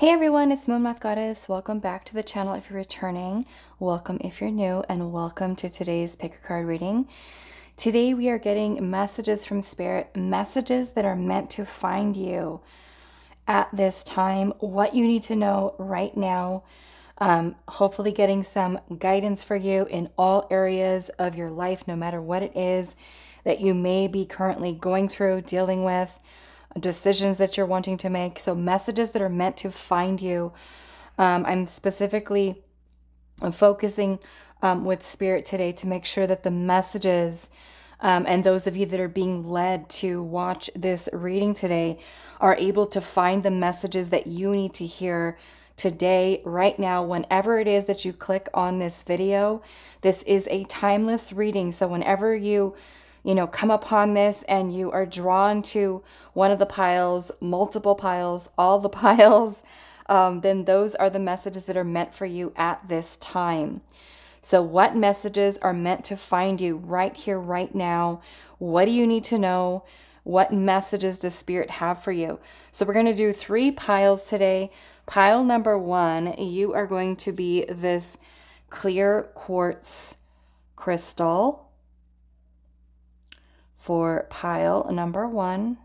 Hey everyone, it's Moon Moth Goddess. Welcome back to the channel if you're returning. Welcome if you're new, and welcome to today's pick a card reading. Today we are getting messages from Spirit, messages that are meant to find you at this time, what you need to know right now. Um, hopefully, getting some guidance for you in all areas of your life, no matter what it is that you may be currently going through, dealing with decisions that you're wanting to make. So, messages that are meant to find you. Um, I'm specifically focusing um, with Spirit today to make sure that the messages um, and those of you that are being led to watch this reading today are able to find the messages that you need to hear today, right now, whenever it is that you click on this video. This is a timeless reading. So, whenever you you know, come upon this and you are drawn to one of the piles, multiple piles, all the piles, um, then those are the messages that are meant for you at this time. So, what messages are meant to find you right here, right now? What do you need to know? What messages does Spirit have for you? So, we're going to do three piles today. Pile number one, you are going to be this clear quartz crystal for pile number one.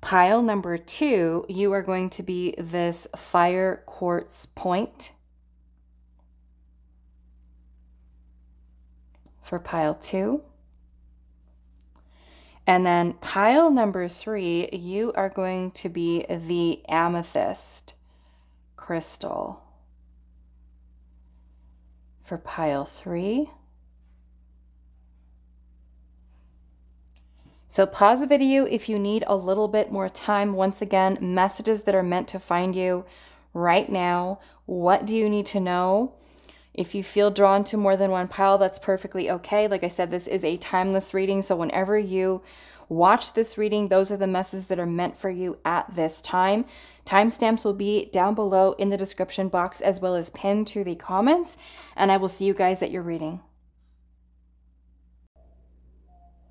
Pile number two, you are going to be this fire quartz point. For pile two. And then pile number three, you are going to be the amethyst crystal. For pile three. So pause the video if you need a little bit more time. Once again, messages that are meant to find you right now. What do you need to know? If you feel drawn to more than one pile, that's perfectly okay. Like I said, this is a timeless reading. So whenever you watch this reading, those are the messages that are meant for you at this time. Timestamps will be down below in the description box as well as pinned to the comments. And I will see you guys at your reading.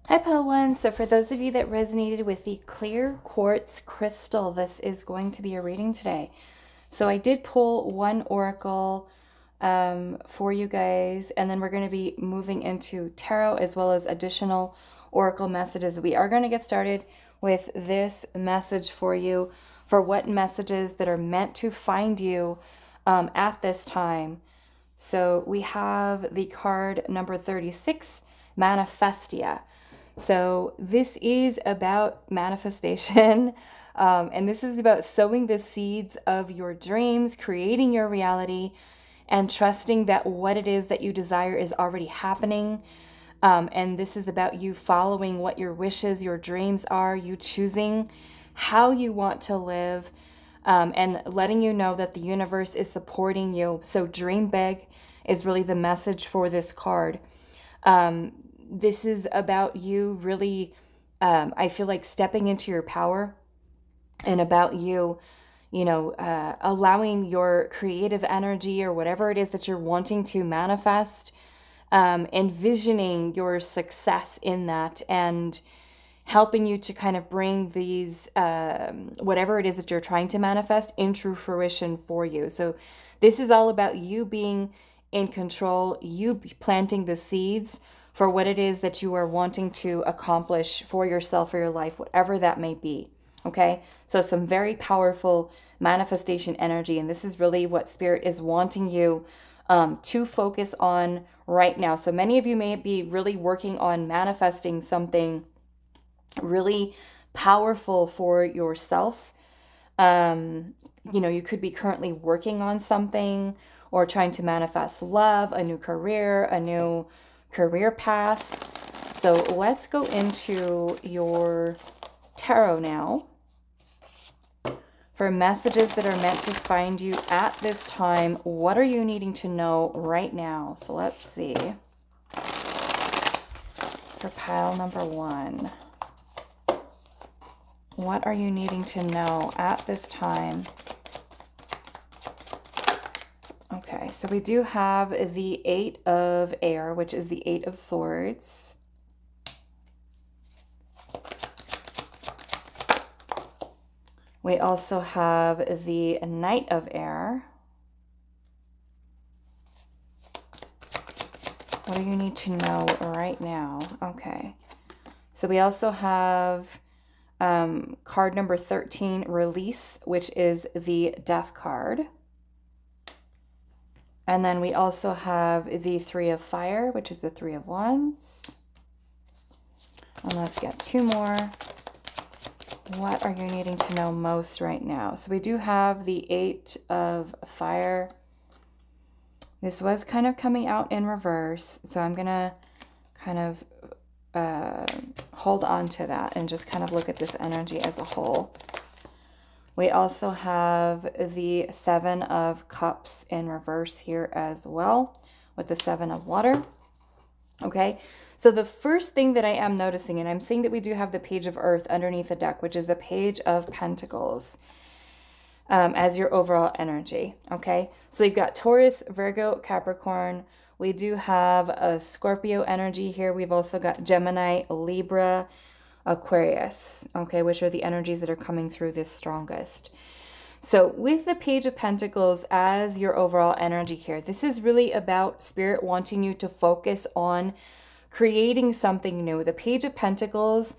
Hi One. So for those of you that resonated with the clear quartz crystal, this is going to be a reading today. So I did pull one oracle um, for you guys, and then we're going to be moving into tarot as well as additional oracle messages. We are going to get started with this message for you for what messages that are meant to find you um, at this time. So we have the card number 36, Manifestia. So, this is about manifestation. Um, and this is about sowing the seeds of your dreams, creating your reality, and trusting that what it is that you desire is already happening. Um, and this is about you following what your wishes, your dreams are, you choosing how you want to live, um, and letting you know that the universe is supporting you. So, dream big is really the message for this card. Um, this is about you really, um, I feel like stepping into your power and about you, you know, uh, allowing your creative energy or whatever it is that you're wanting to manifest, um, envisioning your success in that and helping you to kind of bring these, um, whatever it is that you're trying to manifest into fruition for you. So, this is all about you being in control, you planting the seeds for what it is that you are wanting to accomplish for yourself or your life, whatever that may be. Okay, so some very powerful manifestation energy, and this is really what Spirit is wanting you um, to focus on right now. So many of you may be really working on manifesting something really powerful for yourself. Um, you know, you could be currently working on something or trying to manifest love, a new career, a new career path. So let's go into your tarot now for messages that are meant to find you at this time. What are you needing to know right now? So let's see. For pile number one, what are you needing to know at this time? Okay, so we do have the Eight of Air, which is the Eight of Swords. We also have the Knight of Air. What do you need to know right now? Okay. So we also have um, card number 13, Release, which is the Death card. And then we also have the Three of Fire, which is the Three of Wands. And let's get two more. What are you needing to know most right now? So we do have the Eight of Fire. This was kind of coming out in reverse, so I'm going to kind of uh, hold on to that and just kind of look at this energy as a whole. We also have the Seven of Cups in reverse here as well with the Seven of Water. Okay, so the first thing that I am noticing, and I'm seeing that we do have the Page of Earth underneath the deck, which is the Page of Pentacles um, as your overall energy. Okay, so we've got Taurus, Virgo, Capricorn. We do have a Scorpio energy here. We've also got Gemini, Libra, Aquarius, okay, which are the energies that are coming through this strongest. So, with the Page of Pentacles as your overall energy here, this is really about Spirit wanting you to focus on creating something new. The Page of Pentacles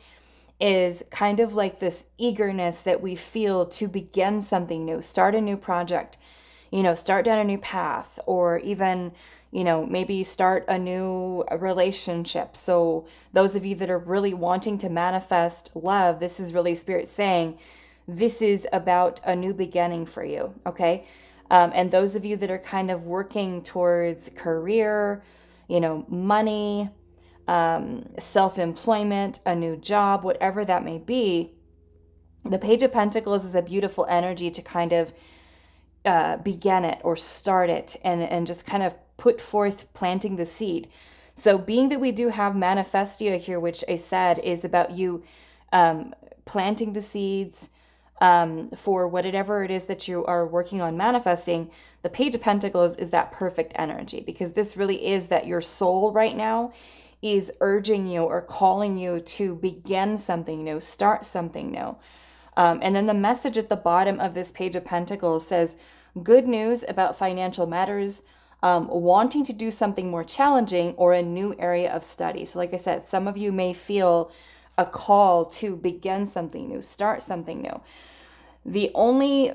is kind of like this eagerness that we feel to begin something new, start a new project, you know, start down a new path, or even you know, maybe start a new relationship. So, those of you that are really wanting to manifest love, this is really Spirit saying, this is about a new beginning for you, okay? Um, and those of you that are kind of working towards career, you know, money, um, self employment, a new job, whatever that may be, the Page of Pentacles is a beautiful energy to kind of uh, begin it or start it and, and just kind of put forth planting the seed. So, being that we do have manifestia here, which I said is about you um, planting the seeds um, for whatever it is that you are working on manifesting, the Page of Pentacles is that perfect energy because this really is that your soul right now is urging you or calling you to begin something new, start something new. Um, and then the message at the bottom of this Page of Pentacles says, Good news about financial matters um, wanting to do something more challenging or a new area of study. So, like I said, some of you may feel a call to begin something new, start something new. The only,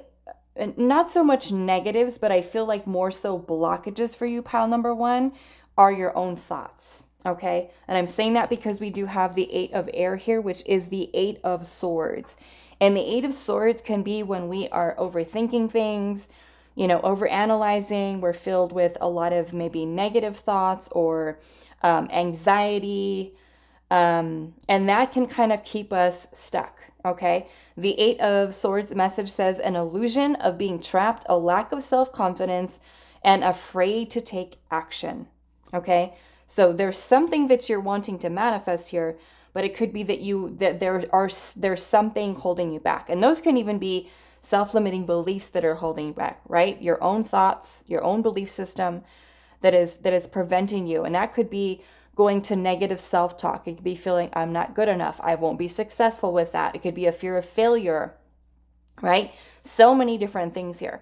not so much negatives, but I feel like more so blockages for you, pile number one, are your own thoughts. Okay. And I'm saying that because we do have the Eight of Air here, which is the Eight of Swords. And the Eight of Swords can be when we are overthinking things, you know, over analyzing. We're filled with a lot of maybe negative thoughts or um, anxiety. Um, and that can kind of keep us stuck. Okay. The Eight of Swords message says an illusion of being trapped, a lack of self confidence, and afraid to take action. Okay. So there's something that you're wanting to manifest here, but it could be that you that there are there's something holding you back. And those can even be self limiting beliefs that are holding back, right? Your own thoughts, your own belief system that is that is preventing you. And that could be going to negative self talk. It could be feeling I'm not good enough. I won't be successful with that. It could be a fear of failure, right? So many different things here.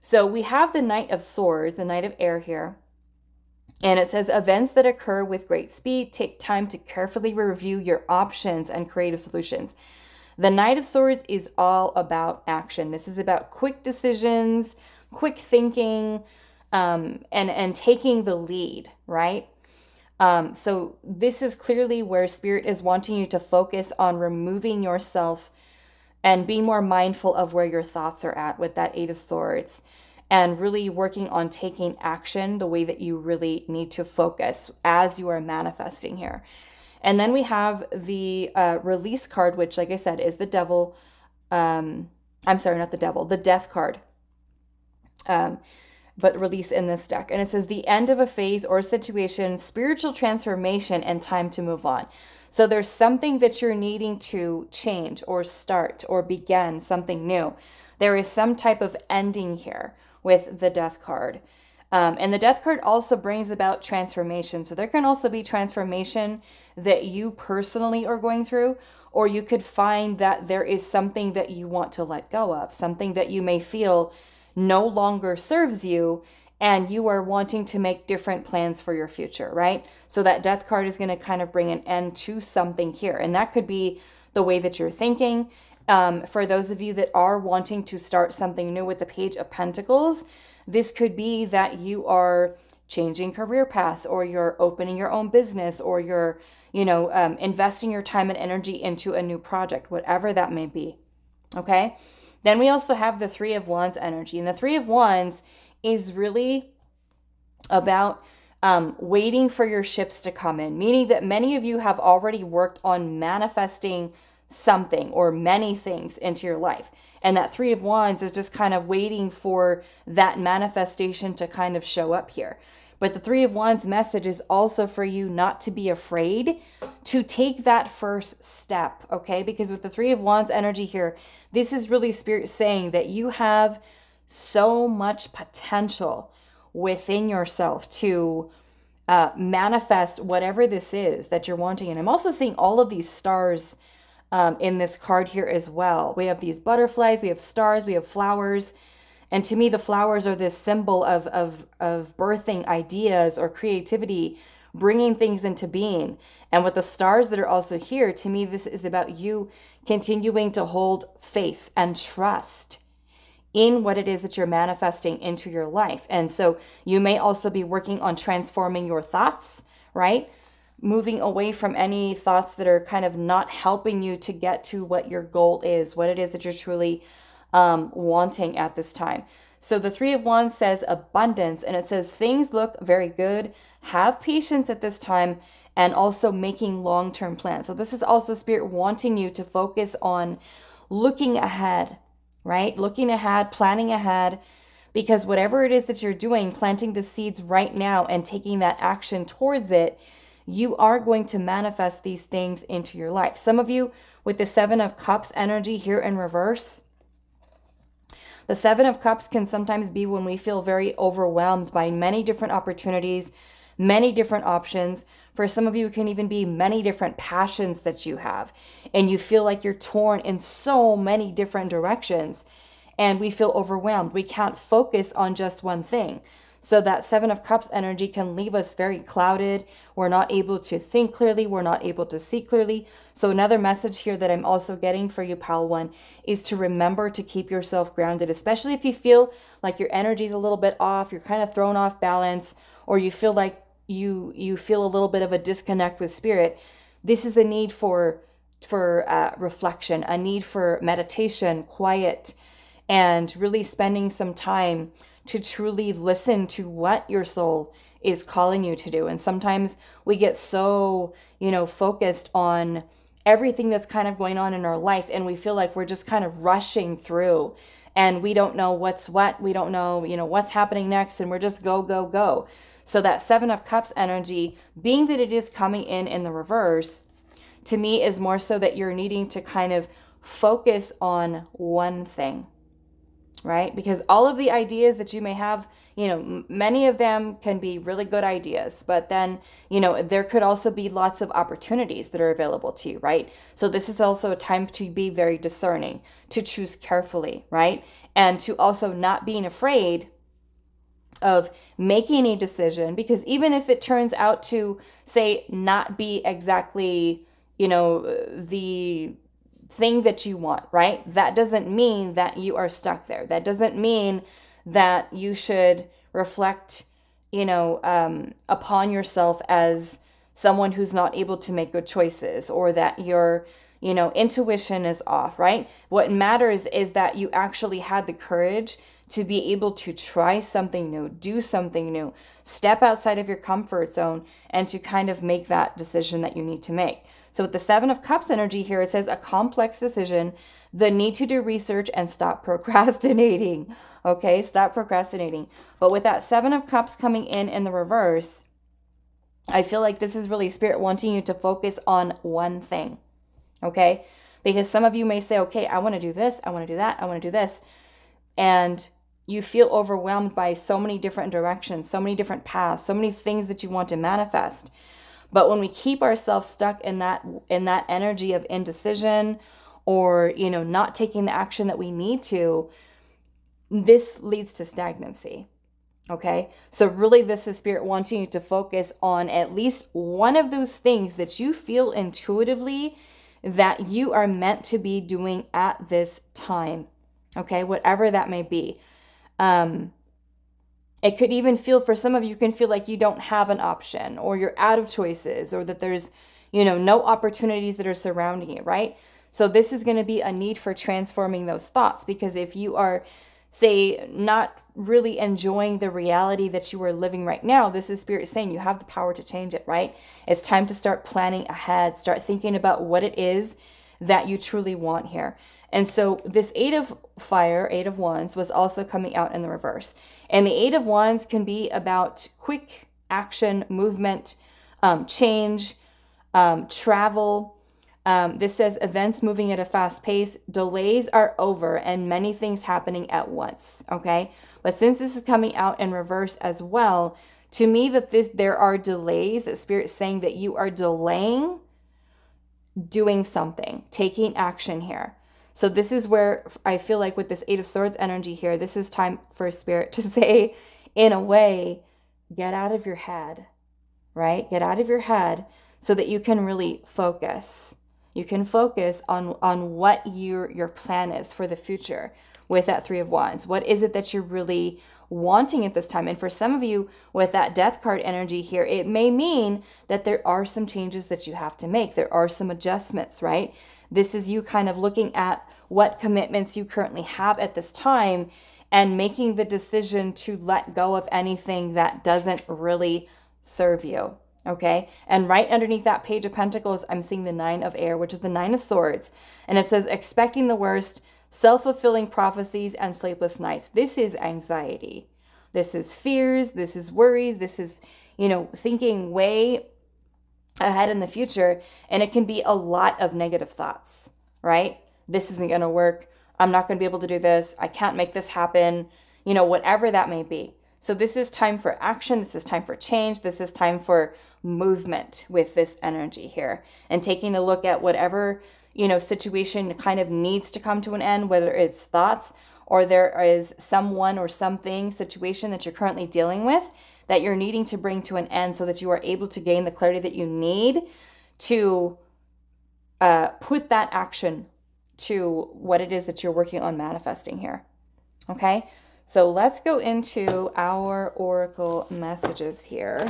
So we have the Knight of Swords, the Knight of Air here. And it says events that occur with great speed take time to carefully review your options and creative solutions. The Knight of Swords is all about action. This is about quick decisions, quick thinking, um, and and taking the lead, right? Um, so this is clearly where Spirit is wanting you to focus on removing yourself and being more mindful of where your thoughts are at with that Eight of Swords and really working on taking action the way that you really need to focus as you are manifesting here. And then we have the uh, release card, which, like I said, is the devil. Um, I'm sorry, not the devil, the death card. Um, but release in this deck. And it says the end of a phase or situation, spiritual transformation, and time to move on. So there's something that you're needing to change or start or begin something new. There is some type of ending here with the death card. Um, and the death card also brings about transformation. So there can also be transformation that you personally are going through, or you could find that there is something that you want to let go of, something that you may feel no longer serves you, and you are wanting to make different plans for your future, right? So that death card is going to kind of bring an end to something here. And that could be the way that you're thinking. Um, for those of you that are wanting to start something new with the Page of Pentacles, this could be that you are changing career paths or you're opening your own business or you're, you know, um, investing your time and energy into a new project, whatever that may be. Okay. Then we also have the Three of Wands energy. And the Three of Wands is really about um, waiting for your ships to come in, meaning that many of you have already worked on manifesting something or many things into your life. And that Three of Wands is just kind of waiting for that manifestation to kind of show up here. But the Three of Wands message is also for you not to be afraid to take that first step, okay? Because with the Three of Wands energy here, this is really Spirit saying that you have so much potential within yourself to uh, manifest whatever this is that you're wanting. And I'm also seeing all of these stars um, in this card here as well. We have these butterflies, we have stars, we have flowers. And to me, the flowers are this symbol of, of, of birthing ideas or creativity, bringing things into being. And with the stars that are also here, to me, this is about you continuing to hold faith and trust in what it is that you're manifesting into your life. And so you may also be working on transforming your thoughts, right? moving away from any thoughts that are kind of not helping you to get to what your goal is, what it is that you're truly um, wanting at this time. So the Three of Wands says abundance, and it says things look very good. Have patience at this time, and also making long term plans. So this is also Spirit wanting you to focus on looking ahead, right? Looking ahead, planning ahead. Because whatever it is that you're doing, planting the seeds right now and taking that action towards it you are going to manifest these things into your life. Some of you with the Seven of Cups energy here in reverse, the Seven of Cups can sometimes be when we feel very overwhelmed by many different opportunities, many different options. For some of you, it can even be many different passions that you have, and you feel like you're torn in so many different directions, and we feel overwhelmed. We can't focus on just one thing. So that Seven of Cups energy can leave us very clouded. We're not able to think clearly. We're not able to see clearly. So another message here that I'm also getting for you, Pal One, is to remember to keep yourself grounded, especially if you feel like your energy is a little bit off, you're kind of thrown off balance, or you feel like you you feel a little bit of a disconnect with spirit. This is a need for for uh, reflection, a need for meditation, quiet, and really spending some time to truly listen to what your soul is calling you to do. And sometimes we get so, you know, focused on everything that's kind of going on in our life and we feel like we're just kind of rushing through and we don't know what's what, we don't know, you know, what's happening next and we're just go go go. So that 7 of cups energy, being that it is coming in in the reverse, to me is more so that you're needing to kind of focus on one thing right? Because all of the ideas that you may have, you know, many of them can be really good ideas, but then, you know, there could also be lots of opportunities that are available to you, right? So this is also a time to be very discerning, to choose carefully, right? And to also not being afraid of making a decision because even if it turns out to say not be exactly, you know, uh, the thing that you want, right? That doesn't mean that you are stuck there. That doesn't mean that you should reflect, you know, um, upon yourself as someone who's not able to make good choices or that your, you know, intuition is off, right? What matters is that you actually had the courage to be able to try something new, do something new, step outside of your comfort zone, and to kind of make that decision that you need to make. So, with the Seven of Cups energy here, it says a complex decision, the need to do research, and stop procrastinating. Okay, stop procrastinating. But with that Seven of Cups coming in in the reverse, I feel like this is really Spirit wanting you to focus on one thing. Okay, because some of you may say, okay, I want to do this, I want to do that, I want to do this. And you feel overwhelmed by so many different directions, so many different paths, so many things that you want to manifest. But when we keep ourselves stuck in that in that energy of indecision or, you know, not taking the action that we need to, this leads to stagnancy. Okay. So, really, this is Spirit wanting you to focus on at least one of those things that you feel intuitively that you are meant to be doing at this time. Okay. Whatever that may be. Um, it could even feel for some of you can feel like you don't have an option or you're out of choices or that there's, you know, no opportunities that are surrounding you, right? So, this is going to be a need for transforming those thoughts because if you are, say, not really enjoying the reality that you are living right now, this is Spirit saying you have the power to change it, right? It's time to start planning ahead, start thinking about what it is that you truly want here. And so this Eight of Fire, Eight of Wands, was also coming out in the reverse. And the Eight of Wands can be about quick action, movement, um, change, um, travel, um, this says events moving at a fast pace, delays are over, and many things happening at once. Okay, but since this is coming out in reverse as well, to me that this there are delays. That spirit's saying that you are delaying doing something, taking action here. So this is where I feel like with this Eight of Swords energy here, this is time for spirit to say, in a way, get out of your head, right? Get out of your head so that you can really focus you can focus on on what your your plan is for the future with that 3 of wands. What is it that you're really wanting at this time? And for some of you with that death card energy here, it may mean that there are some changes that you have to make. There are some adjustments, right? This is you kind of looking at what commitments you currently have at this time and making the decision to let go of anything that doesn't really serve you. Okay. And right underneath that page of pentacles, I'm seeing the nine of air, which is the nine of swords. And it says, expecting the worst, self fulfilling prophecies, and sleepless nights. This is anxiety. This is fears. This is worries. This is, you know, thinking way ahead in the future. And it can be a lot of negative thoughts, right? This isn't going to work. I'm not going to be able to do this. I can't make this happen. You know, whatever that may be. So this is time for action. This is time for change. This is time for movement with this energy here and taking a look at whatever, you know, situation kind of needs to come to an end, whether it's thoughts or there is someone or something, situation that you're currently dealing with that you're needing to bring to an end so that you are able to gain the clarity that you need to uh, put that action to what it is that you're working on manifesting here. Okay, so let's go into our oracle messages here.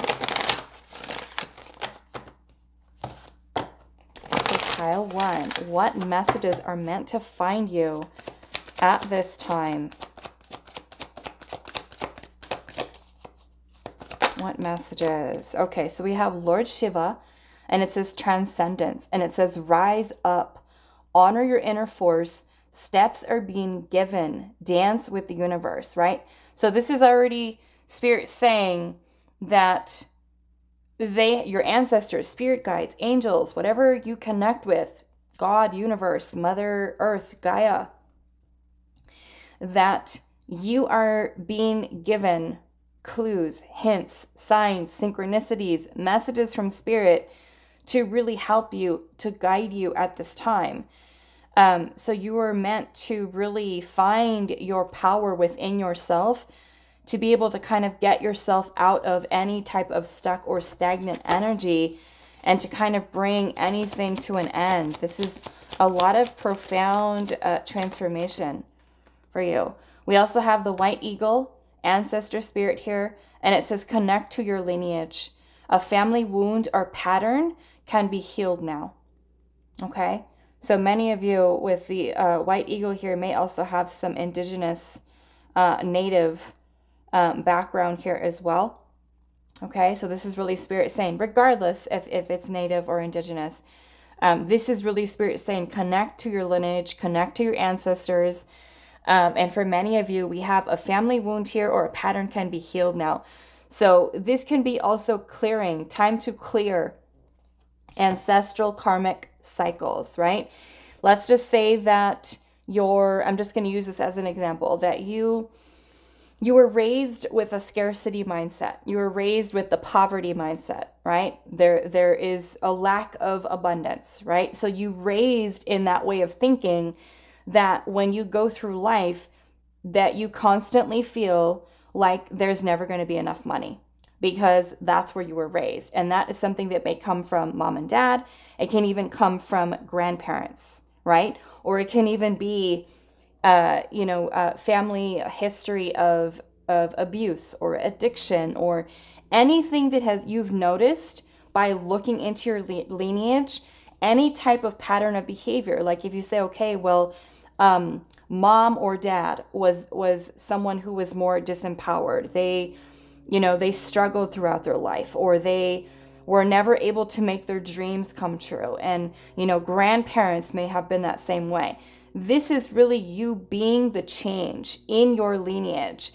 So pile one, what messages are meant to find you at this time? What messages? Okay, so we have Lord Shiva, and it says transcendence, and it says rise up, honor your inner force, steps are being given. Dance with the universe, right? So this is already spirit saying that they your ancestors, spirit guides, angels, whatever you connect with, God, universe, mother earth, Gaia, that you are being given clues, hints, signs, synchronicities, messages from spirit to really help you, to guide you at this time. Um, so you are meant to really find your power within yourself to be able to kind of get yourself out of any type of stuck or stagnant energy and to kind of bring anything to an end. This is a lot of profound uh, transformation for you. We also have the white eagle, ancestor spirit here, and it says connect to your lineage. A family wound or pattern can be healed now. Okay? So many of you with the uh, white eagle here may also have some indigenous uh, native um, background here as well. Okay, so this is really spirit saying, regardless if, if it's native or indigenous, um, this is really spirit saying connect to your lineage, connect to your ancestors. Um, and for many of you, we have a family wound here or a pattern can be healed now. So this can be also clearing, time to clear ancestral karmic cycles, right? Let's just say that your, I'm just going to use this as an example, that you you were raised with a scarcity mindset. You were raised with the poverty mindset, right? There there is a lack of abundance, right? So you raised in that way of thinking that when you go through life that you constantly feel like there's never going to be enough money because that's where you were raised. And that is something that may come from mom and dad. It can even come from grandparents, right? Or it can even be uh, you know, uh, family history of of abuse or addiction or anything that has you've noticed by looking into your lineage, any type of pattern of behavior. Like if you say, okay, well, um, mom or dad was was someone who was more disempowered. They, you know, they struggled throughout their life, or they were never able to make their dreams come true. And you know, grandparents may have been that same way this is really you being the change in your lineage.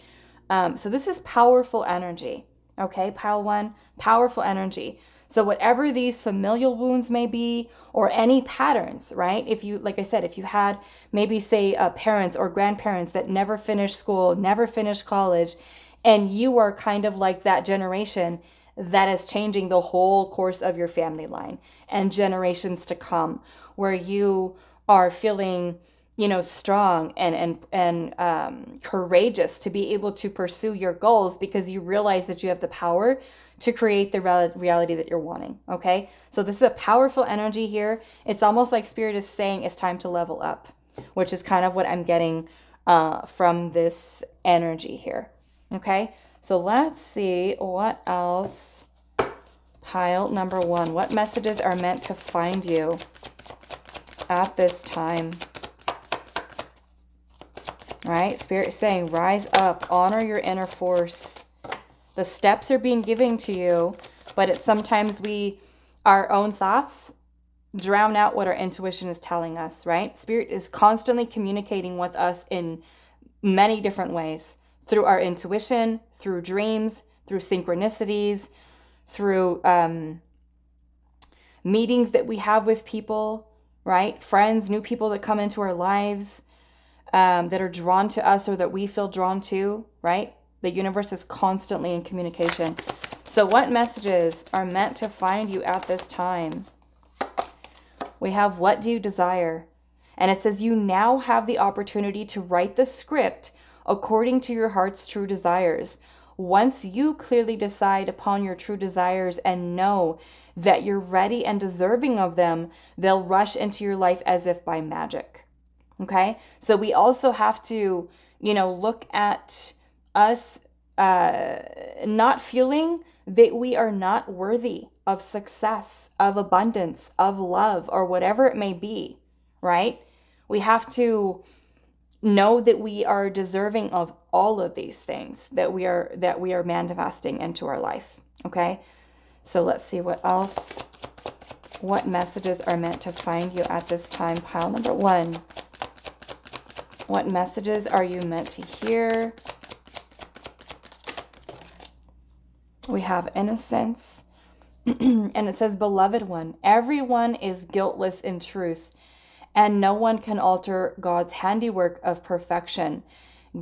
Um, so this is powerful energy. Okay, pile one, powerful energy. So whatever these familial wounds may be, or any patterns, right? If you, like I said, if you had maybe say uh, parents or grandparents that never finished school, never finished college, and you are kind of like that generation that is changing the whole course of your family line and generations to come, where you are feeling you know strong and and and um, courageous to be able to pursue your goals because you realize that you have the power to create the reality that you're wanting okay? So this is a powerful energy here. It's almost like spirit is saying it's time to level up which is kind of what i'm getting uh, from this energy here okay? So let's see what else. Pile number one what messages are meant to find you at this time right? Spirit is saying, rise up, honor your inner force. The steps are being given to you, but it's sometimes we, our own thoughts drown out what our intuition is telling us, right? Spirit is constantly communicating with us in many different ways through our intuition, through dreams, through synchronicities, through um, meetings that we have with people, right? Friends, new people that come into our lives um, that are drawn to us or that we feel drawn to, right? The universe is constantly in communication. So, what messages are meant to find you at this time? We have what do you desire? And it says you now have the opportunity to write the script according to your heart's true desires. Once you clearly decide upon your true desires and know that you're ready and deserving of them, they'll rush into your life as if by magic. Okay. So we also have to, you know, look at us uh, not feeling that we are not worthy of success, of abundance, of love, or whatever it may be, right? We have to know that we are deserving of all of these things that we are that we are manifesting into our life okay so let's see what else what messages are meant to find you at this time pile number one what messages are you meant to hear? We have innocence. and it says, Beloved one, everyone is guiltless in truth, and no one can alter God's handiwork of perfection.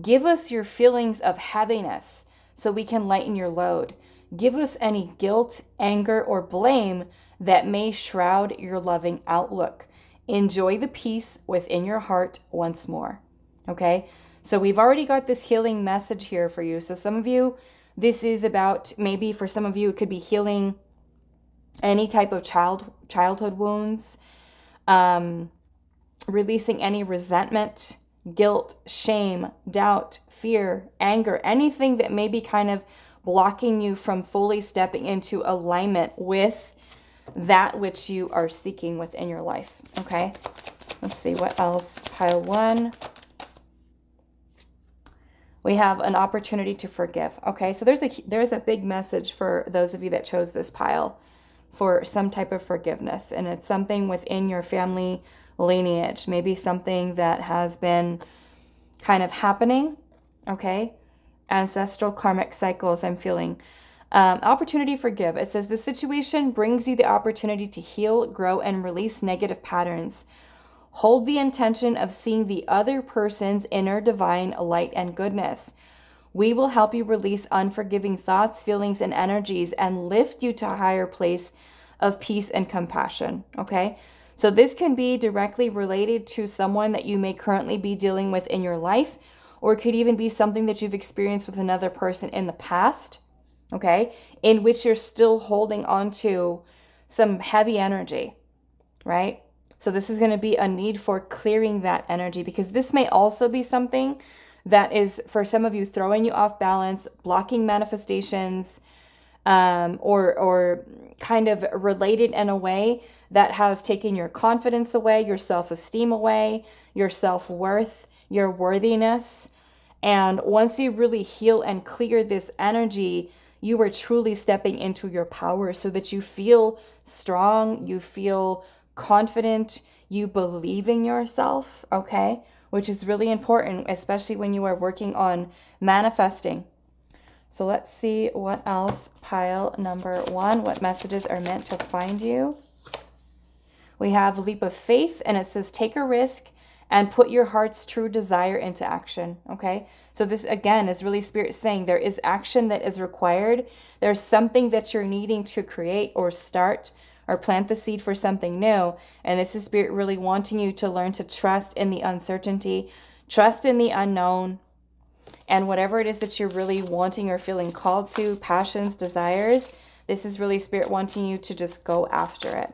Give us your feelings of heaviness so we can lighten your load. Give us any guilt, anger, or blame that may shroud your loving outlook. Enjoy the peace within your heart once more. Okay, so we've already got this healing message here for you. So some of you, this is about maybe for some of you, it could be healing any type of child childhood wounds, um, releasing any resentment, guilt, shame, doubt, fear, anger, anything that may be kind of blocking you from fully stepping into alignment with that which you are seeking within your life. Okay, let's see what else. Pile one we have an opportunity to forgive. Okay, so there's a there's a big message for those of you that chose this pile for some type of forgiveness, and it's something within your family lineage, maybe something that has been kind of happening. Okay, ancestral karmic cycles. I'm feeling. Um, opportunity forgive. It says the situation brings you the opportunity to heal, grow, and release negative patterns. Hold the intention of seeing the other person's inner divine light and goodness. We will help you release unforgiving thoughts, feelings, and energies and lift you to a higher place of peace and compassion. Okay. So, this can be directly related to someone that you may currently be dealing with in your life, or it could even be something that you've experienced with another person in the past, okay, in which you're still holding on to some heavy energy, right? So, this is going to be a need for clearing that energy because this may also be something that is for some of you throwing you off balance, blocking manifestations, um, or or kind of related in a way that has taken your confidence away, your self-esteem away, your self-worth, your worthiness. And once you really heal and clear this energy, you are truly stepping into your power so that you feel strong, you feel confident, you believe in yourself, okay? which is really important, especially when you are working on manifesting. So let's see what else. Pile number one, what messages are meant to find you. We have leap of faith, and it says take a risk and put your heart's true desire into action. Okay. So, this again is really Spirit saying there is action that is required. There's something that you're needing to create or start or plant the seed for something new. And this is Spirit really wanting you to learn to trust in the uncertainty, trust in the unknown, and whatever it is that you're really wanting or feeling called to, passions, desires, this is really Spirit wanting you to just go after it.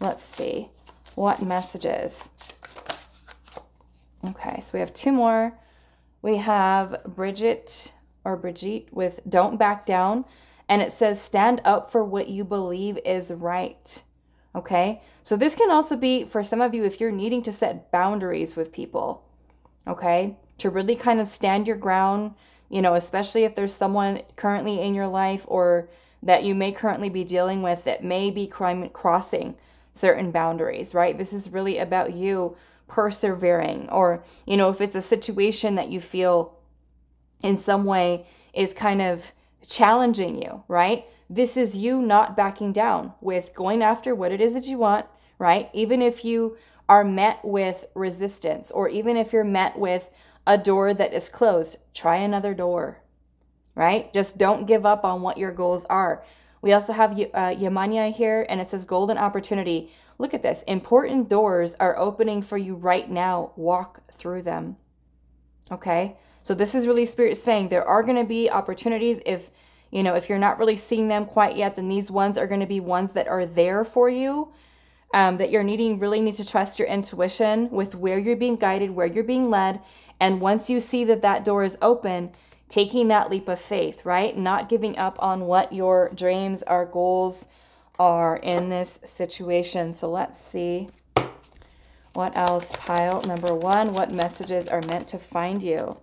Let's see. What messages? Okay, so we have two more. We have Bridget or Brigitte with Don't Back Down and it says stand up for what you believe is right. Okay? So this can also be for some of you if you're needing to set boundaries with people. Okay? To really kind of stand your ground, you know, especially if there's someone currently in your life or that you may currently be dealing with that may be crime crossing certain boundaries, right? This is really about you persevering or, you know, if it's a situation that you feel in some way is kind of challenging you, right? This is you not backing down with going after what it is that you want, right? Even if you are met with resistance or even if you're met with a door that is closed, try another door, right? Just don't give up on what your goals are. We also have uh, Yemanya here and it says golden opportunity. Look at this. Important doors are opening for you right now. Walk through them. Okay? So this is really spirit saying there are going to be opportunities if you know if you're not really seeing them quite yet then these ones are going to be ones that are there for you um, that you're needing really need to trust your intuition with where you're being guided where you're being led. And once you see that that door is open taking that leap of faith right? Not giving up on what your dreams our goals are in this situation. So let's see what else. Pile number one what messages are meant to find you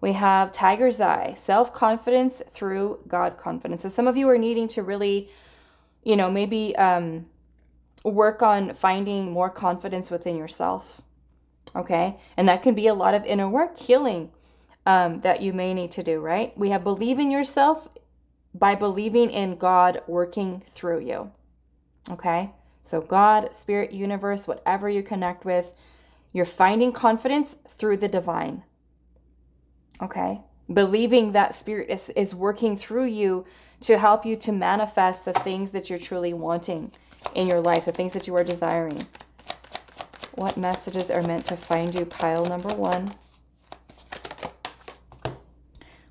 we have Tiger's Eye, self confidence through God confidence. So some of you are needing to really, you know, maybe um, work on finding more confidence within yourself. Okay. And that can be a lot of inner work, healing um, that you may need to do, right? We have believe in yourself by believing in God working through you. Okay. So, God, spirit, universe, whatever you connect with, you're finding confidence through the divine. Okay. Believing that spirit is, is working through you to help you to manifest the things that you're truly wanting in your life, the things that you are desiring. What messages are meant to find you? Pile number one.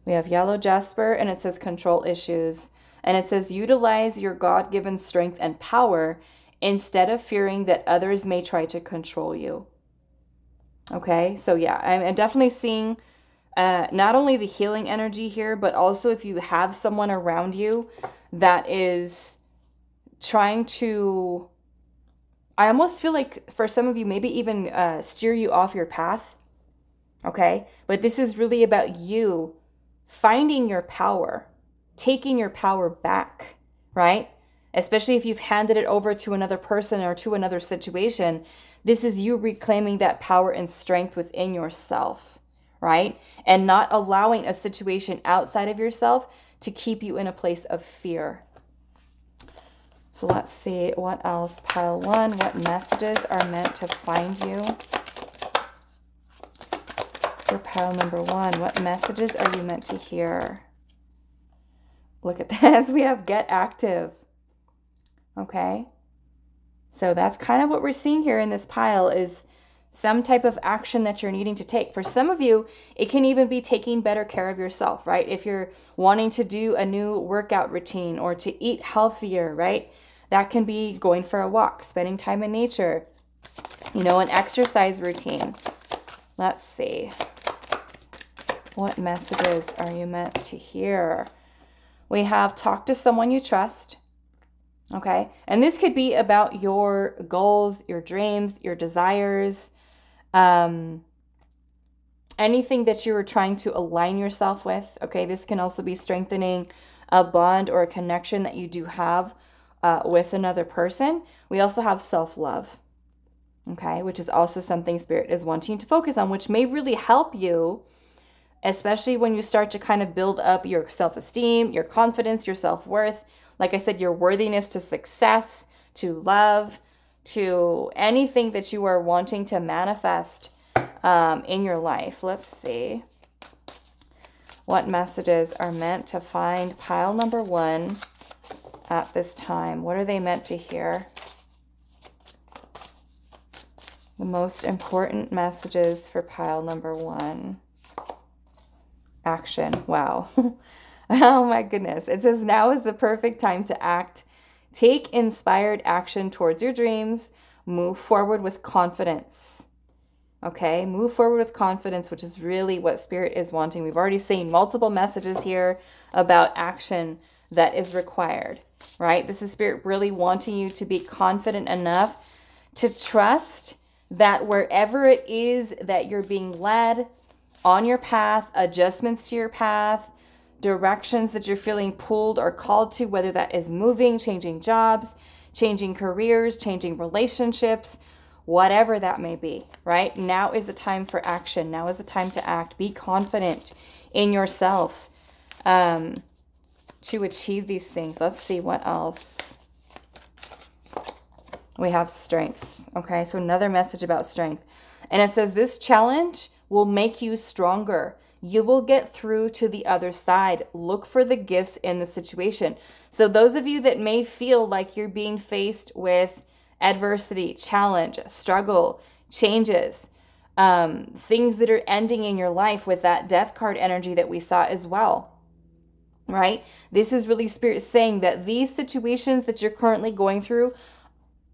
We have yellow jasper and it says control issues. And it says utilize your God given strength and power instead of fearing that others may try to control you. Okay, so yeah, I'm definitely seeing uh, not only the healing energy here, but also if you have someone around you that is trying to, I almost feel like for some of you, maybe even uh, steer you off your path. Okay. But this is really about you finding your power, taking your power back, right? Especially if you've handed it over to another person or to another situation. This is you reclaiming that power and strength within yourself right? And not allowing a situation outside of yourself to keep you in a place of fear. So let's see what else. Pile one, what messages are meant to find you? for pile number one. What messages are you meant to hear? Look at this. We have get active. Okay. So that's kind of what we're seeing here in this pile is some type of action that you're needing to take. For some of you, it can even be taking better care of yourself, right? If you're wanting to do a new workout routine or to eat healthier, right? That can be going for a walk, spending time in nature, you know, an exercise routine. Let's see. What messages are you meant to hear? We have talk to someone you trust. Okay. And this could be about your goals, your dreams, your desires, um, anything that you are trying to align yourself with. Okay, this can also be strengthening a bond or a connection that you do have uh, with another person. We also have self love, okay, which is also something Spirit is wanting to focus on, which may really help you, especially when you start to kind of build up your self esteem, your confidence, your self worth. Like I said, your worthiness to success, to love, to anything that you are wanting to manifest um, in your life. Let's see what messages are meant to find pile number one at this time. What are they meant to hear? The most important messages for pile number one. Action. Wow. oh my goodness. It says now is the perfect time to act Take inspired action towards your dreams. Move forward with confidence. Okay, move forward with confidence, which is really what Spirit is wanting. We've already seen multiple messages here about action that is required, right? This is Spirit really wanting you to be confident enough to trust that wherever it is that you're being led on your path, adjustments to your path, directions that you're feeling pulled or called to, whether that is moving, changing jobs, changing careers, changing relationships, whatever that may be, right? Now is the time for action. Now is the time to act. Be confident in yourself um, to achieve these things. Let's see what else. We have strength. Okay, so another message about strength. And it says this challenge will make you stronger you will get through to the other side. Look for the gifts in the situation. So, those of you that may feel like you're being faced with adversity, challenge, struggle, changes, um, things that are ending in your life with that death card energy that we saw as well. Right? This is really spirit saying that these situations that you're currently going through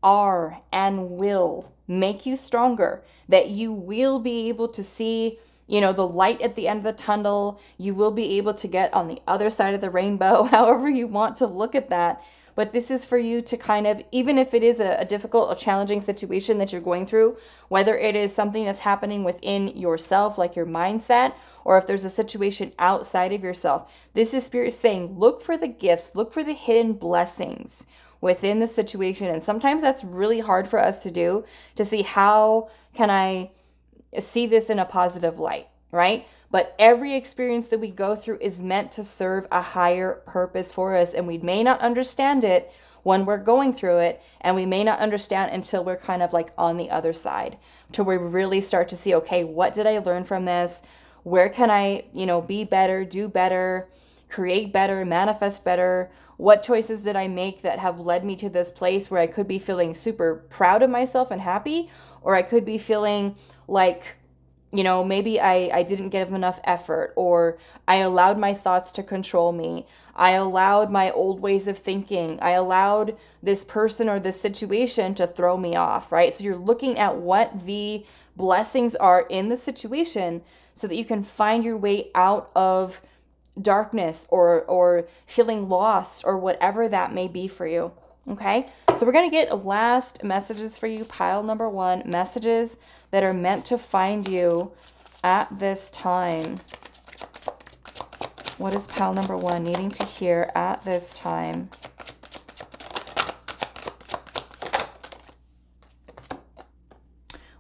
are and will make you stronger, that you will be able to see you know, the light at the end of the tunnel. You will be able to get on the other side of the rainbow, however you want to look at that. But this is for you to kind of, even if it is a, a difficult or challenging situation that you're going through, whether it is something that's happening within yourself, like your mindset, or if there's a situation outside of yourself, this is Spirit saying, look for the gifts, look for the hidden blessings within the situation. And sometimes that's really hard for us to do to see how can I see this in a positive light, right? But every experience that we go through is meant to serve a higher purpose for us. And we may not understand it when we're going through it. And we may not understand until we're kind of like on the other side, to where we really start to see, okay, what did I learn from this? Where can I, you know, be better, do better, create better, manifest better? What choices did I make that have led me to this place where I could be feeling super proud of myself and happy? Or I could be feeling like you know maybe i i didn't give enough effort or i allowed my thoughts to control me. I allowed my old ways of thinking. I allowed this person or this situation to throw me off right? So you're looking at what the blessings are in the situation so that you can find your way out of darkness or or feeling lost or whatever that may be for you okay? So we're going to get last messages for you. Pile number 1 messages that are meant to find you at this time. What is pal number one needing to hear at this time?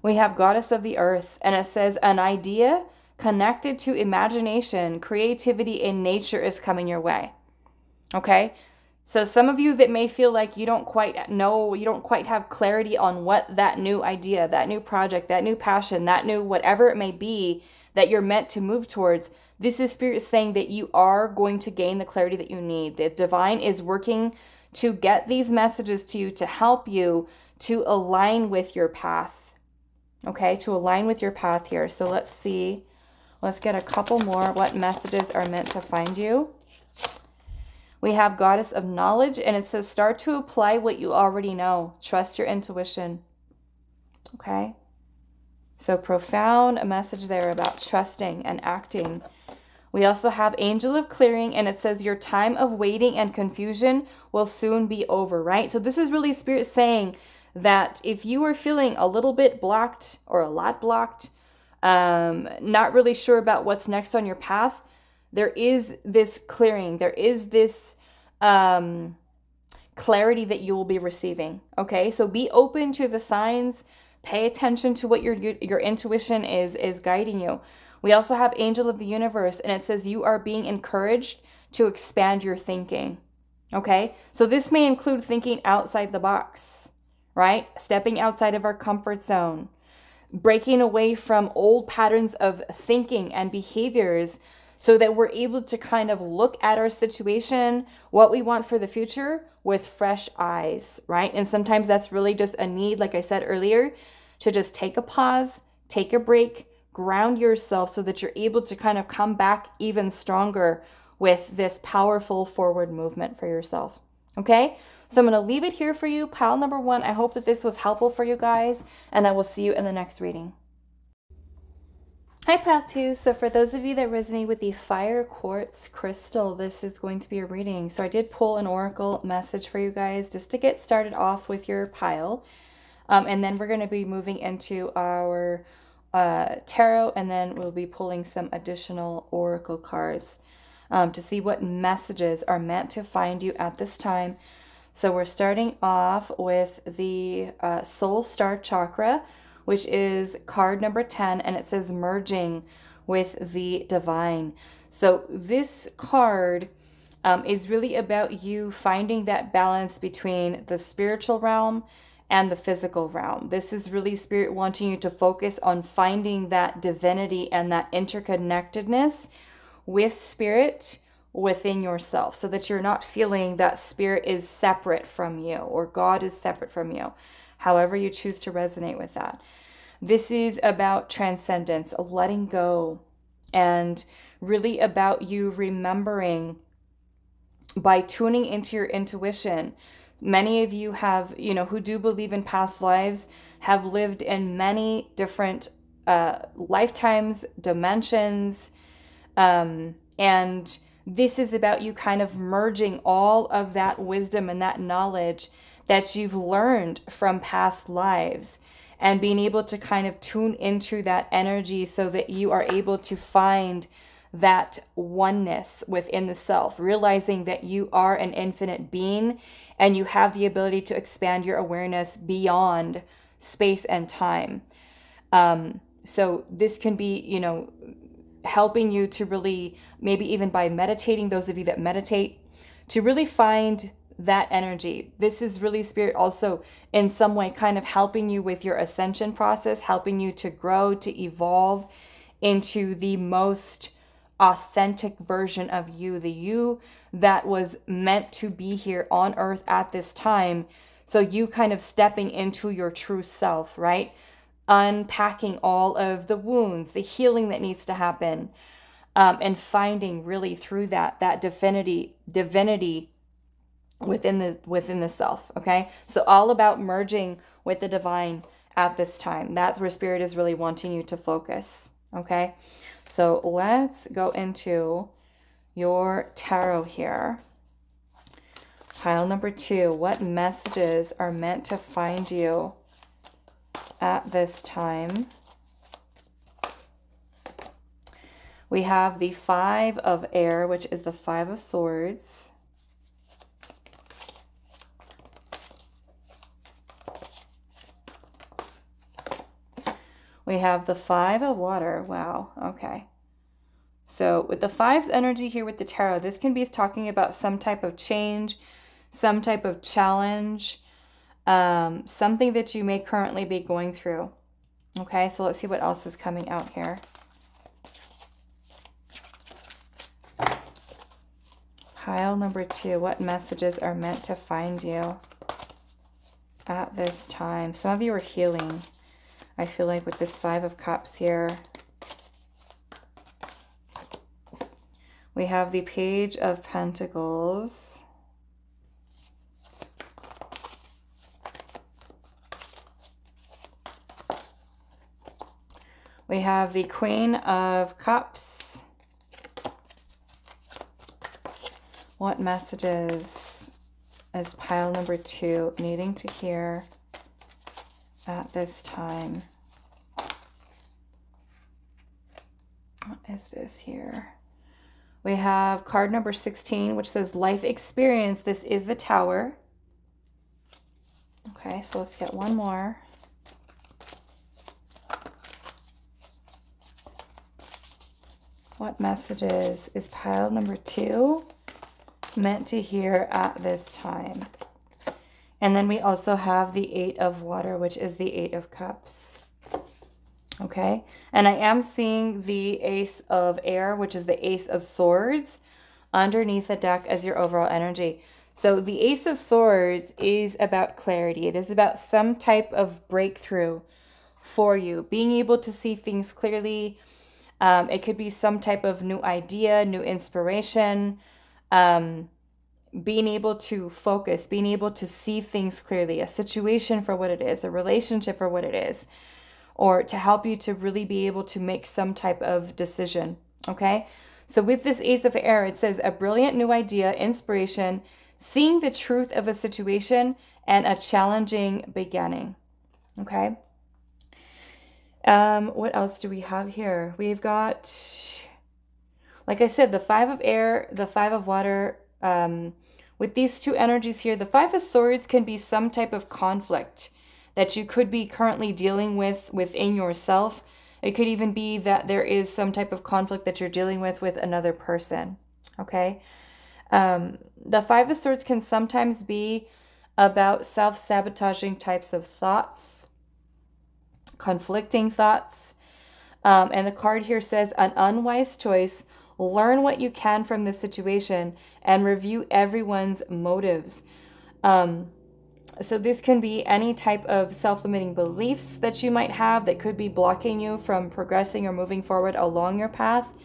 We have Goddess of the Earth, and it says, An idea connected to imagination, creativity, in nature is coming your way. Okay? So some of you that may feel like you don't quite know, you don't quite have clarity on what that new idea, that new project, that new passion, that new whatever it may be that you're meant to move towards, this is spirit saying that you are going to gain the clarity that you need. The divine is working to get these messages to you to help you to align with your path. Okay, to align with your path here. So let's see. Let's get a couple more. What messages are meant to find you? We have Goddess of Knowledge, and it says start to apply what you already know. Trust your intuition. Okay? So profound a message there about trusting and acting. We also have Angel of Clearing, and it says your time of waiting and confusion will soon be over, right? So this is really Spirit saying that if you are feeling a little bit blocked or a lot blocked, um, not really sure about what's next on your path, there is this clearing, there is this um, clarity that you will be receiving. Okay, so be open to the signs. Pay attention to what your your intuition is is guiding you. We also have Angel of the Universe, and it says you are being encouraged to expand your thinking. Okay, so this may include thinking outside the box, right? Stepping outside of our comfort zone, breaking away from old patterns of thinking and behaviors so that we're able to kind of look at our situation, what we want for the future with fresh eyes, right? And sometimes that's really just a need, like I said earlier, to just take a pause, take a break, ground yourself so that you're able to kind of come back even stronger with this powerful forward movement for yourself. Okay? So I'm going to leave it here for you, pile number one. I hope that this was helpful for you guys, and I will see you in the next reading. Hi Path 2. So for those of you that resonate with the fire quartz crystal, this is going to be a reading. So I did pull an oracle message for you guys just to get started off with your pile. Um, and then we're going to be moving into our uh, tarot and then we'll be pulling some additional oracle cards um, to see what messages are meant to find you at this time. So we're starting off with the uh, soul star chakra which is card number 10, and it says merging with the divine. So this card um, is really about you finding that balance between the spiritual realm and the physical realm. This is really spirit wanting you to focus on finding that divinity and that interconnectedness with spirit within yourself so that you're not feeling that spirit is separate from you or God is separate from you however you choose to resonate with that. This is about transcendence, letting go, and really about you remembering by tuning into your intuition. Many of you have, you know, who do believe in past lives, have lived in many different uh, lifetimes, dimensions, um, and this is about you kind of merging all of that wisdom and that knowledge that you've learned from past lives and being able to kind of tune into that energy so that you are able to find that oneness within the self, realizing that you are an infinite being and you have the ability to expand your awareness beyond space and time. Um, so, this can be, you know, helping you to really, maybe even by meditating, those of you that meditate, to really find that energy. This is really spirit also in some way kind of helping you with your ascension process, helping you to grow, to evolve into the most authentic version of you, the you that was meant to be here on earth at this time. So you kind of stepping into your true self, right? Unpacking all of the wounds, the healing that needs to happen. Um, and finding really through that that divinity divinity within the within the self okay? So all about merging with the divine at this time. That's where spirit is really wanting you to focus okay? So let's go into your tarot here. Pile number two what messages are meant to find you at this time? We have the five of air which is the five of swords We have the five of water. Wow. Okay. So with the five's energy here with the tarot, this can be talking about some type of change, some type of challenge, um, something that you may currently be going through. Okay, so let's see what else is coming out here. Pile number two, what messages are meant to find you at this time? Some of you are healing. I feel like with this Five of Cups here. We have the Page of Pentacles. We have the Queen of Cups. What messages is pile number two needing to hear at this time? What is this here? We have card number 16, which says life experience. This is the tower. Okay, so let's get one more. What messages is pile number two meant to hear at this time? And then we also have the Eight of Water, which is the Eight of Cups. Okay, and I am seeing the Ace of Air, which is the Ace of Swords, underneath the deck as your overall energy. So the Ace of Swords is about clarity. It is about some type of breakthrough for you, being able to see things clearly, um, it could be some type of new idea, new inspiration, um, being able to focus, being able to see things clearly, a situation for what it is, a relationship for what it is, or to help you to really be able to make some type of decision. Okay. So with this Ace of Air, it says a brilliant new idea, inspiration, seeing the truth of a situation, and a challenging beginning. Okay. Um, what else do we have here? We've got, like I said, the five of air, the five of water. Um, with these two energies here, the five of swords can be some type of conflict that you could be currently dealing with within yourself. It could even be that there is some type of conflict that you're dealing with with another person. Okay. Um, the five of swords can sometimes be about self sabotaging types of thoughts conflicting thoughts. Um, and the card here says an unwise choice. Learn what you can from this situation and review everyone's motives. Um, so, this can be any type of self limiting beliefs that you might have that could be blocking you from progressing or moving forward along your path.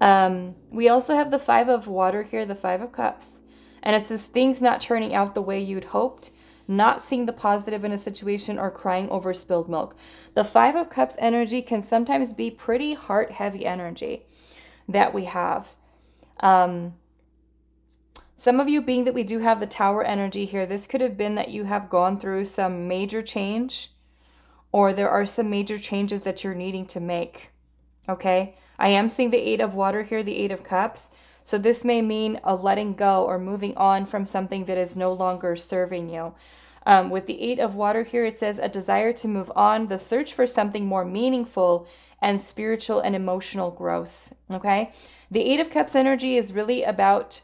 Um, we also have the Five of Water here, the Five of Cups. And it says things not turning out the way you'd hoped not seeing the positive in a situation, or crying over spilled milk. The Five of Cups energy can sometimes be pretty heart heavy energy that we have. Um, some of you being that we do have the tower energy here, this could have been that you have gone through some major change or there are some major changes that you're needing to make. Okay? I am seeing the Eight of Water here, the Eight of Cups. So this may mean a letting go or moving on from something that is no longer serving you. Um, with the Eight of Water here, it says a desire to move on, the search for something more meaningful and spiritual and emotional growth. Okay. The Eight of Cups energy is really about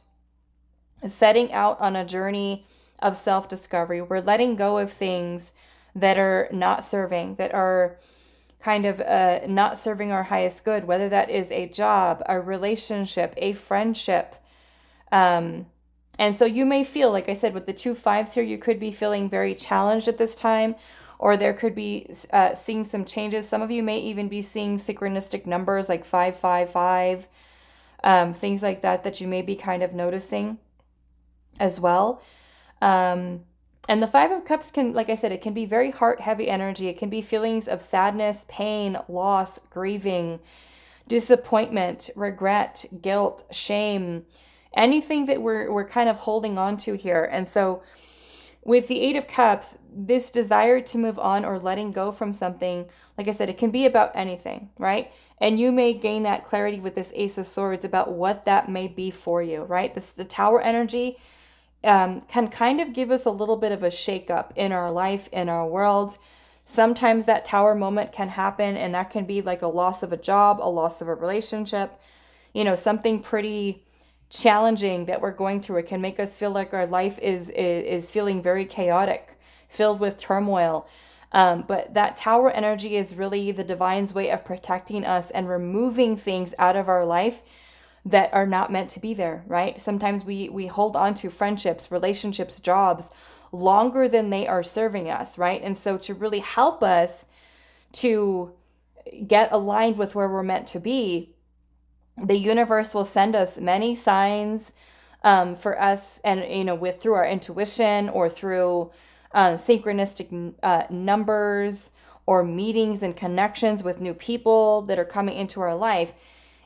setting out on a journey of self discovery. We're letting go of things that are not serving, that are kind of uh, not serving our highest good, whether that is a job, a relationship, a friendship. Um, and so you may feel, like I said, with the two fives here, you could be feeling very challenged at this time, or there could be uh, seeing some changes. Some of you may even be seeing synchronistic numbers like 555, um, things like that, that you may be kind of noticing as well. Um, and the Five of Cups can, like I said, it can be very heart heavy energy. It can be feelings of sadness, pain, loss, grieving, disappointment, regret, guilt, shame, anything that we're, we're kind of holding on to here. And so, with the Eight of Cups, this desire to move on or letting go from something, like I said, it can be about anything, right? And you may gain that clarity with this Ace of Swords about what that may be for you, right? This the Tower energy um, can kind of give us a little bit of a shakeup in our life, in our world. Sometimes that tower moment can happen, and that can be like a loss of a job, a loss of a relationship, you know, something pretty challenging that we're going through. It can make us feel like our life is is, is feeling very chaotic, filled with turmoil. Um, but that tower energy is really the divine's way of protecting us and removing things out of our life that are not meant to be there, right? Sometimes we we hold on to friendships, relationships, jobs longer than they are serving us, right? And so to really help us to get aligned with where we're meant to be, the universe will send us many signs um, for us and you know with through our intuition or through uh, synchronistic uh, numbers or meetings and connections with new people that are coming into our life.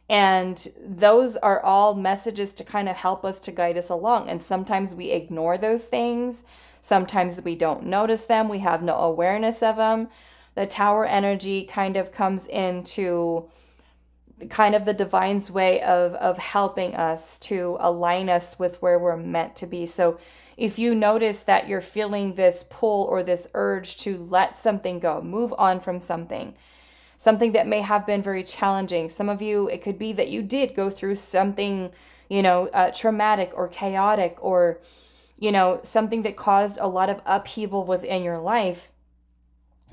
And those are all messages to kind of help us to guide us along. And sometimes we ignore those things. Sometimes we don't notice them. We have no awareness of them the tower energy kind of comes into kind of the divine's way of of helping us to align us with where we're meant to be. So if you notice that you're feeling this pull or this urge to let something go, move on from something, something that may have been very challenging. Some of you, it could be that you did go through something, you know, uh, traumatic or chaotic or, you know, something that caused a lot of upheaval within your life.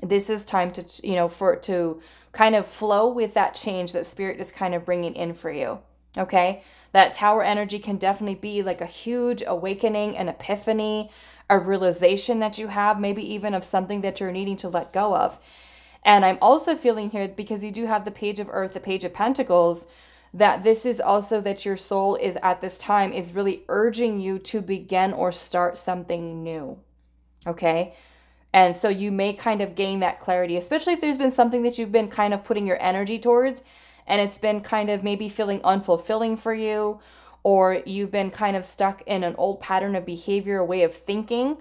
This is time to, you know, for to kind of flow with that change that spirit is kind of bringing in for you. Okay? That tower energy can definitely be like a huge awakening, an epiphany, a realization that you have, maybe even of something that you're needing to let go of. And I'm also feeling here because you do have the page of earth, the page of pentacles, that this is also that your soul is at this time is really urging you to begin or start something new. Okay? And so you may kind of gain that clarity, especially if there's been something that you've been kind of putting your energy towards and it's been kind of maybe feeling unfulfilling for you, or you've been kind of stuck in an old pattern of behavior, a way of thinking,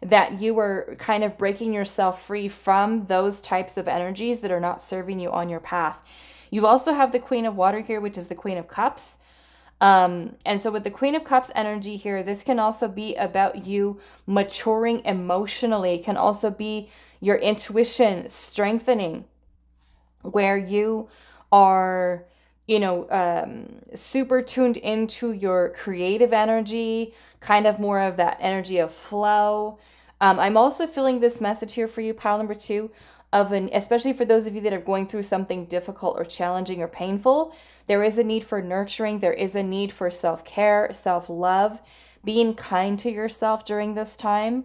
that you were kind of breaking yourself free from those types of energies that are not serving you on your path. You also have the Queen of Water here, which is the Queen of Cups. Um, and so, with the Queen of Cups energy here, this can also be about you maturing emotionally, it can also be your intuition strengthening, where you are, you know, um, super tuned into your creative energy, kind of more of that energy of flow. Um, I'm also feeling this message here for you, pile number two, of an, especially for those of you that are going through something difficult or challenging or painful there is a need for nurturing, there is a need for self care, self love, being kind to yourself during this time,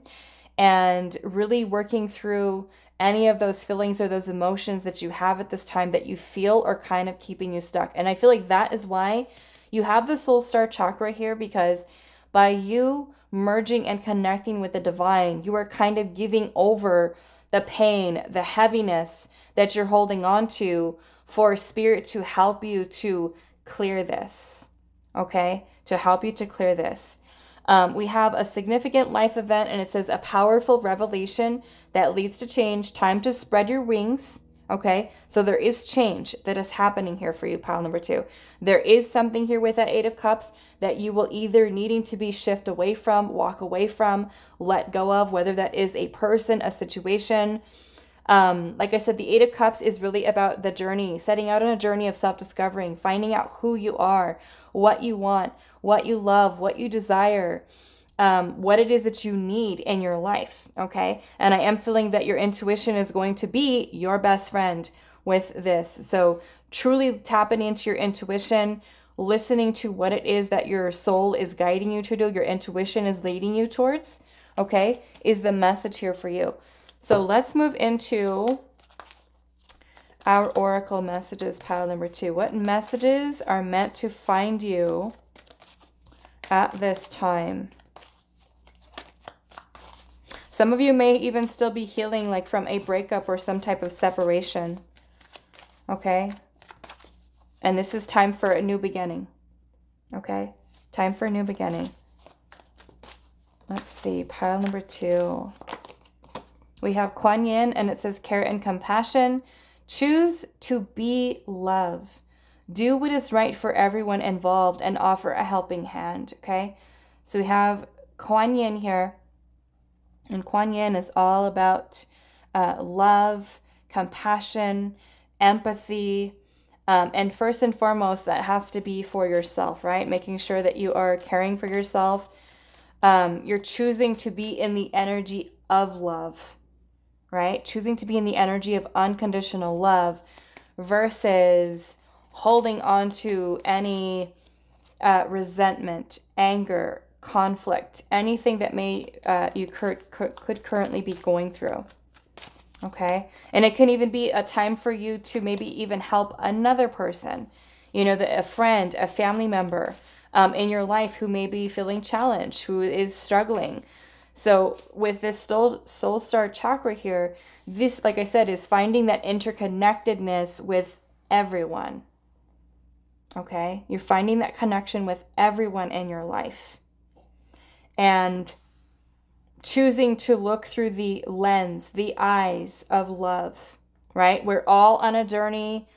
and really working through any of those feelings or those emotions that you have at this time that you feel are kind of keeping you stuck. And I feel like that is why you have the soul star chakra here because by you merging and connecting with the divine, you are kind of giving over the pain, the heaviness that you're holding on to for spirit to help you to clear this. Okay? To help you to clear this. Um, we have a significant life event, and it says a powerful revelation that leads to change. Time to spread your wings. Okay, so there is change that is happening here for you, pile number two. There is something here with that Eight of Cups that you will either needing to be shift away from, walk away from, let go of, whether that is a person, a situation, um, like I said, the Eight of Cups is really about the journey, setting out on a journey of self discovering, finding out who you are, what you want, what you love, what you desire, um, what it is that you need in your life. Okay. And I am feeling that your intuition is going to be your best friend with this. So, truly tapping into your intuition, listening to what it is that your soul is guiding you to do, your intuition is leading you towards, okay, is the message here for you. So let's move into our oracle messages pile number two. What messages are meant to find you at this time? Some of you may even still be healing like from a breakup or some type of separation. Okay? And this is time for a new beginning. Okay? Time for a new beginning. Let's see. Pile number two. We have Kuan Yin and it says care and compassion. Choose to be love. Do what is right for everyone involved and offer a helping hand. Okay. So we have Kuan Yin here. And Kuan Yin is all about uh, love, compassion, empathy, Um, and first and foremost, that has to be for yourself, right? Making sure that you are caring for yourself. Um, you're choosing to be in the energy of love, right? Choosing to be in the energy of unconditional love versus holding on to any uh, resentment, anger, conflict, anything that may uh, you could, could currently be going through. Okay. And it can even be a time for you to maybe even help another person, you know, the, a friend, a family member um, in your life who may be feeling challenged, who is struggling. So, with this soul, soul star chakra here, this, like I said, is finding that interconnectedness with everyone. Okay. You're finding that connection with everyone in your life. And choosing to look through the lens, the eyes of love, right? We're all on a journey.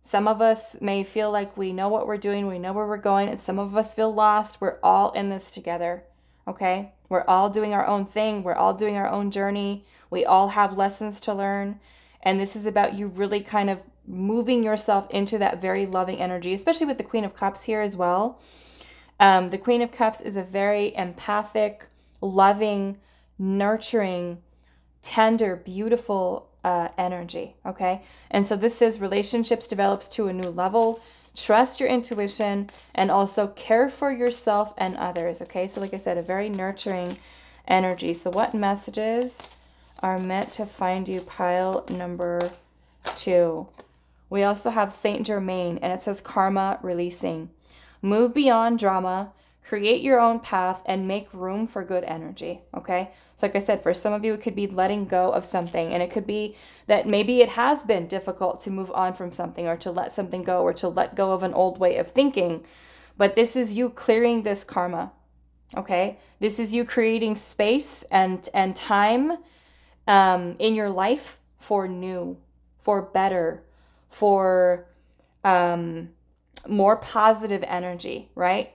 Some of us may feel like we know what we're doing, we know where we're going, and some of us feel lost. We're all in this together, okay? We're all doing our own thing, we're all doing our own journey. We all have lessons to learn. And this is about you really kind of moving yourself into that very loving energy, especially with the Queen of Cups here as well. Um, the Queen of Cups is a very empathic, loving, nurturing, tender, beautiful uh, energy. Okay. And so this is relationships develops to a new level. Trust your intuition and also care for yourself and others. Okay. So, like I said, a very nurturing energy. So, what messages are meant to find you? Pile number two. We also have Saint Germain and it says karma releasing. Move beyond drama create your own path and make room for good energy okay? So like i said for some of you it could be letting go of something and it could be that maybe it has been difficult to move on from something or to let something go or to let go of an old way of thinking but this is you clearing this karma okay? This is you creating space and and time um, in your life for new for better for um, more positive energy right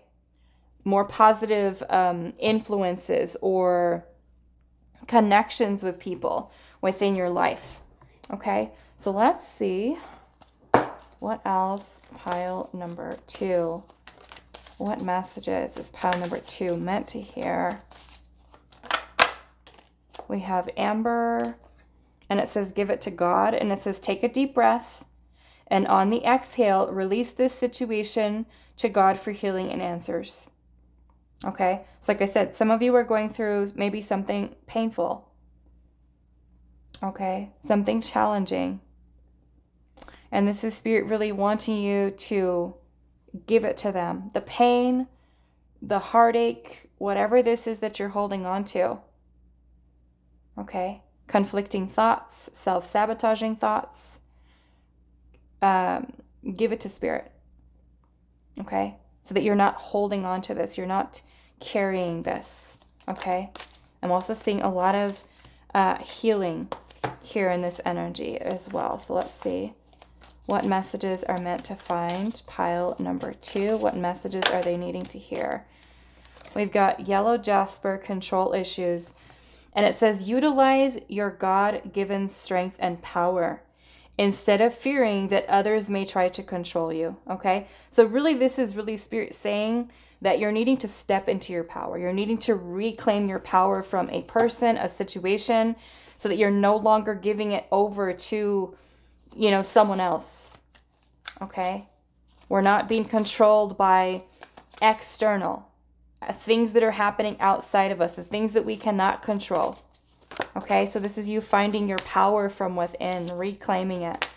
more positive um, influences or connections with people within your life. Okay, so let's see what else. Pile number two. What messages is pile number two meant to hear? We have Amber, and it says, Give it to God. And it says, Take a deep breath. And on the exhale, release this situation to God for healing and answers. Okay. So, like I said, some of you are going through maybe something painful. Okay. Something challenging. And this is Spirit really wanting you to give it to them. The pain, the heartache, whatever this is that you're holding on to. Okay. Conflicting thoughts, self sabotaging thoughts. Um, give it to Spirit. Okay so that you're not holding on to this. You're not carrying this. Okay. I'm also seeing a lot of uh, healing here in this energy as well. So let's see what messages are meant to find. Pile number two. What messages are they needing to hear? We've got yellow jasper control issues. And it says, utilize your God given strength and power instead of fearing that others may try to control you. Okay. So, really, this is really spirit saying that you're needing to step into your power. You're needing to reclaim your power from a person, a situation, so that you're no longer giving it over to, you know, someone else. Okay. We're not being controlled by external uh, things that are happening outside of us, the things that we cannot control. Okay, so this is you finding your power from within, reclaiming it.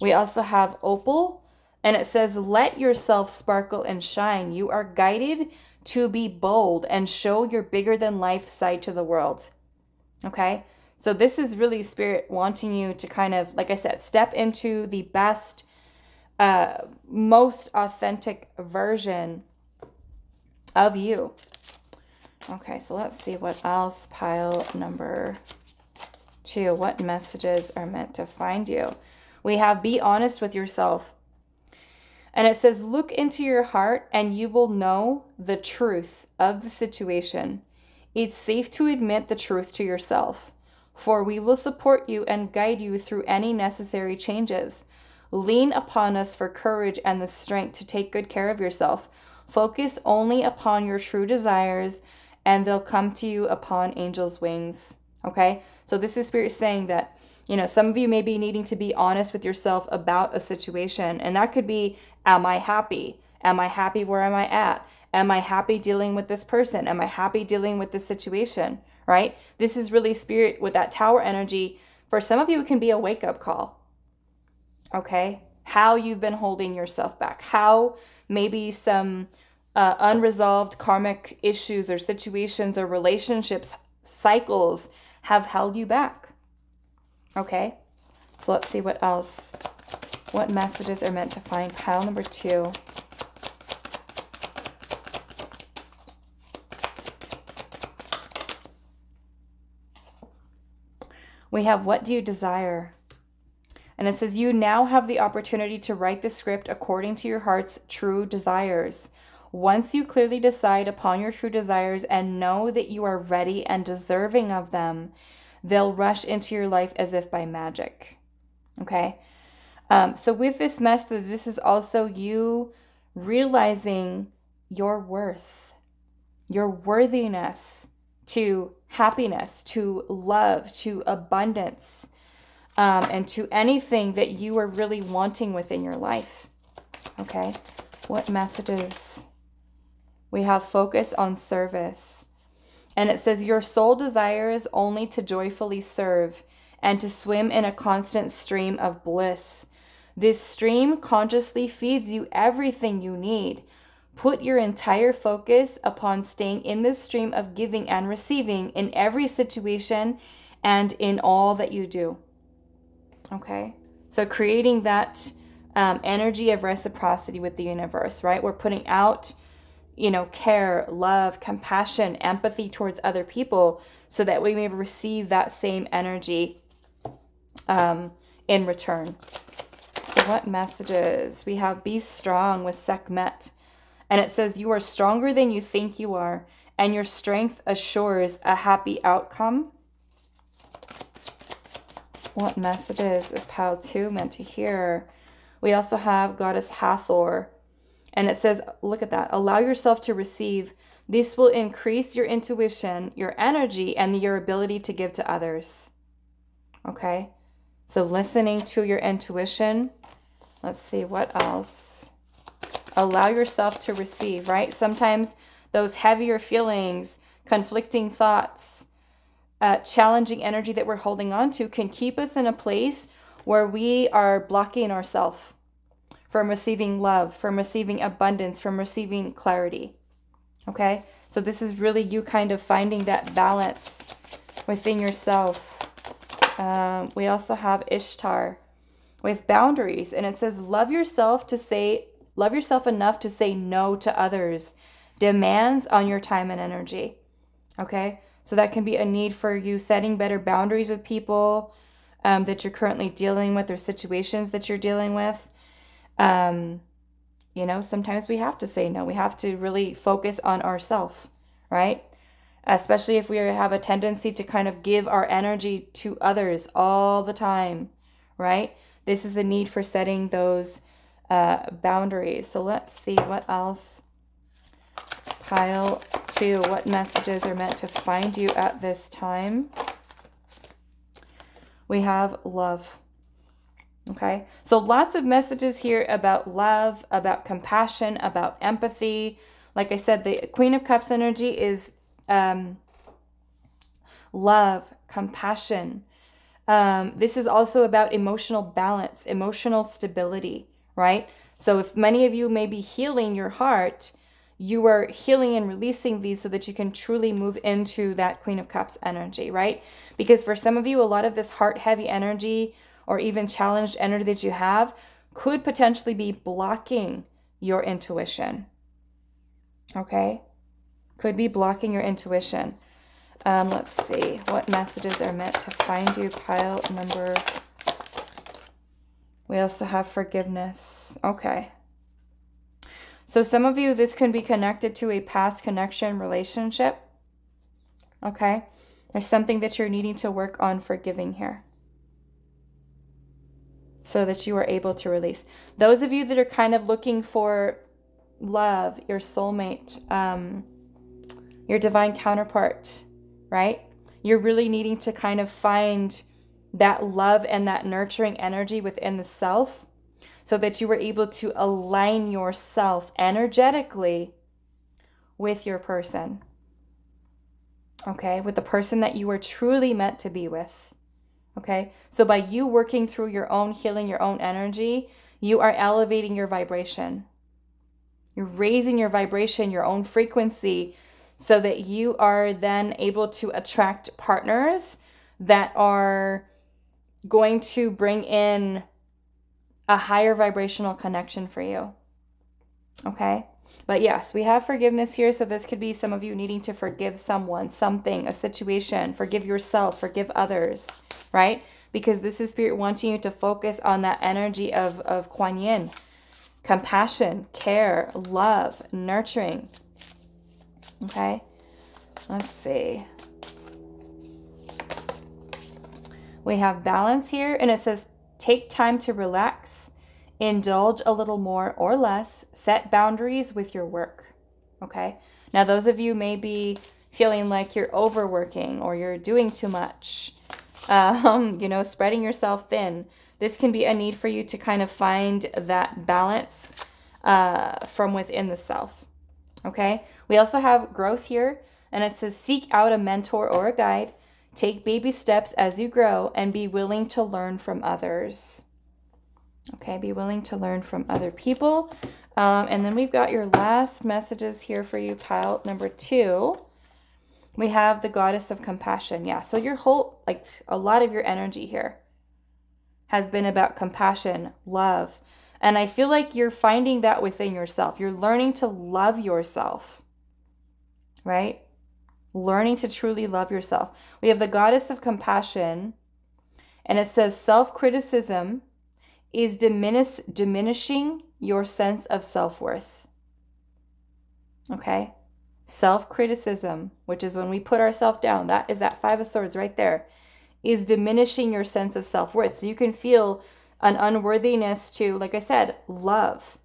We also have opal, and it says, Let yourself sparkle and shine. You are guided to be bold and show your bigger than life side to the world. Okay, so this is really spirit wanting you to kind of, like I said, step into the best, uh, most authentic version of you. Okay, so let's see what else. Pile number two. What messages are meant to find you? We have be honest with yourself. And it says, look into your heart and you will know the truth of the situation. It's safe to admit the truth to yourself, for we will support you and guide you through any necessary changes. Lean upon us for courage and the strength to take good care of yourself. Focus only upon your true desires, and they'll come to you upon angels' wings. Okay? So, this is Spirit saying that, you know, some of you may be needing to be honest with yourself about a situation, and that could be Am I happy? Am I happy where am I at? Am I happy dealing with this person? Am I happy dealing with this situation? Right? This is really spirit with that tower energy. For some of you, it can be a wake up call. Okay? How you've been holding yourself back. How maybe some uh, unresolved karmic issues or situations or relationships, cycles have held you back. Okay? So let's see what else. What messages are meant to find pile number two? we have What Do You Desire? And it says, You now have the opportunity to write the script according to your heart's true desires. Once you clearly decide upon your true desires and know that you are ready and deserving of them, they'll rush into your life as if by magic. Okay? Um, so, with this message, this is also you realizing your worth, your worthiness to happiness, to love, to abundance, um, and to anything that you are really wanting within your life. Okay, what messages? We have focus on service. And it says, Your soul desires only to joyfully serve and to swim in a constant stream of bliss. This stream consciously feeds you everything you need Put your entire focus upon staying in this stream of giving and receiving in every situation and in all that you do. Okay? So, creating that um, energy of reciprocity with the universe, right? We're putting out, you know, care, love, compassion, empathy towards other people so that we may receive that same energy um, in return. So, what messages? We have be strong with Sekhmet. And it says, You are stronger than you think you are, and your strength assures a happy outcome. What messages is pile two meant to hear? We also have Goddess Hathor. And it says, Look at that. Allow yourself to receive. This will increase your intuition, your energy, and your ability to give to others. Okay? So, listening to your intuition. Let's see what else. Allow yourself to receive, right? Sometimes those heavier feelings, conflicting thoughts, uh, challenging energy that we're holding on to can keep us in a place where we are blocking ourselves from receiving love, from receiving abundance, from receiving clarity. Okay? So, this is really you kind of finding that balance within yourself. Um, we also have Ishtar with boundaries, and it says, Love yourself to say Love yourself enough to say no to others' demands on your time and energy. Okay? So that can be a need for you setting better boundaries with people um, that you're currently dealing with or situations that you're dealing with. Um, you know, sometimes we have to say no. We have to really focus on ourselves, right? Especially if we have a tendency to kind of give our energy to others all the time, right? This is a need for setting those uh, boundaries. So let's see what else. Pile two, what messages are meant to find you at this time? We have love. Okay, so lots of messages here about love, about compassion, about empathy. Like I said, the Queen of Cups energy is um, love, compassion. Um, this is also about emotional balance, emotional stability right? So if many of you may be healing your heart, you are healing and releasing these so that you can truly move into that Queen of Cups energy, right? Because for some of you, a lot of this heart heavy energy or even challenged energy that you have could potentially be blocking your intuition. Okay? Could be blocking your intuition. Um, let's see what messages are meant to find you. Pile number we also have forgiveness. Okay. So some of you, this can be connected to a past connection relationship. Okay. There's something that you're needing to work on forgiving here. So that you are able to release. Those of you that are kind of looking for love, your soulmate, um, your divine counterpart, right? You're really needing to kind of find that love and that nurturing energy within the self so that you were able to align yourself energetically with your person. Okay, with the person that you were truly meant to be with. Okay, so by you working through your own healing, your own energy, you are elevating your vibration. You're raising your vibration, your own frequency, so that you are then able to attract partners that are going to bring in a higher vibrational connection for you. Okay? But yes, we have forgiveness here. So this could be some of you needing to forgive someone, something, a situation, forgive yourself, forgive others, right? Because this is spirit wanting you to focus on that energy of, of Kuan Yin compassion, care, love, nurturing. Okay? Let's see. We have balance here, and it says take time to relax, indulge a little more or less, set boundaries with your work. Okay? Now, those of you may be feeling like you're overworking or you're doing too much, um, you know, spreading yourself thin. This can be a need for you to kind of find that balance uh, from within the self. Okay? We also have growth here, and it says seek out a mentor or a guide Take baby steps as you grow and be willing to learn from others. Okay, be willing to learn from other people. Um, and then we've got your last messages here for you, pile number two. We have the goddess of compassion. Yeah, so your whole, like a lot of your energy here has been about compassion, love. And I feel like you're finding that within yourself. You're learning to love yourself, right? learning to truly love yourself. We have the goddess of compassion, and it says self criticism is diminish, diminishing your sense of self worth. Okay? Self criticism, which is when we put ourselves down, that is that Five of Swords right there, is diminishing your sense of self worth. So you can feel an unworthiness to, like I said, love,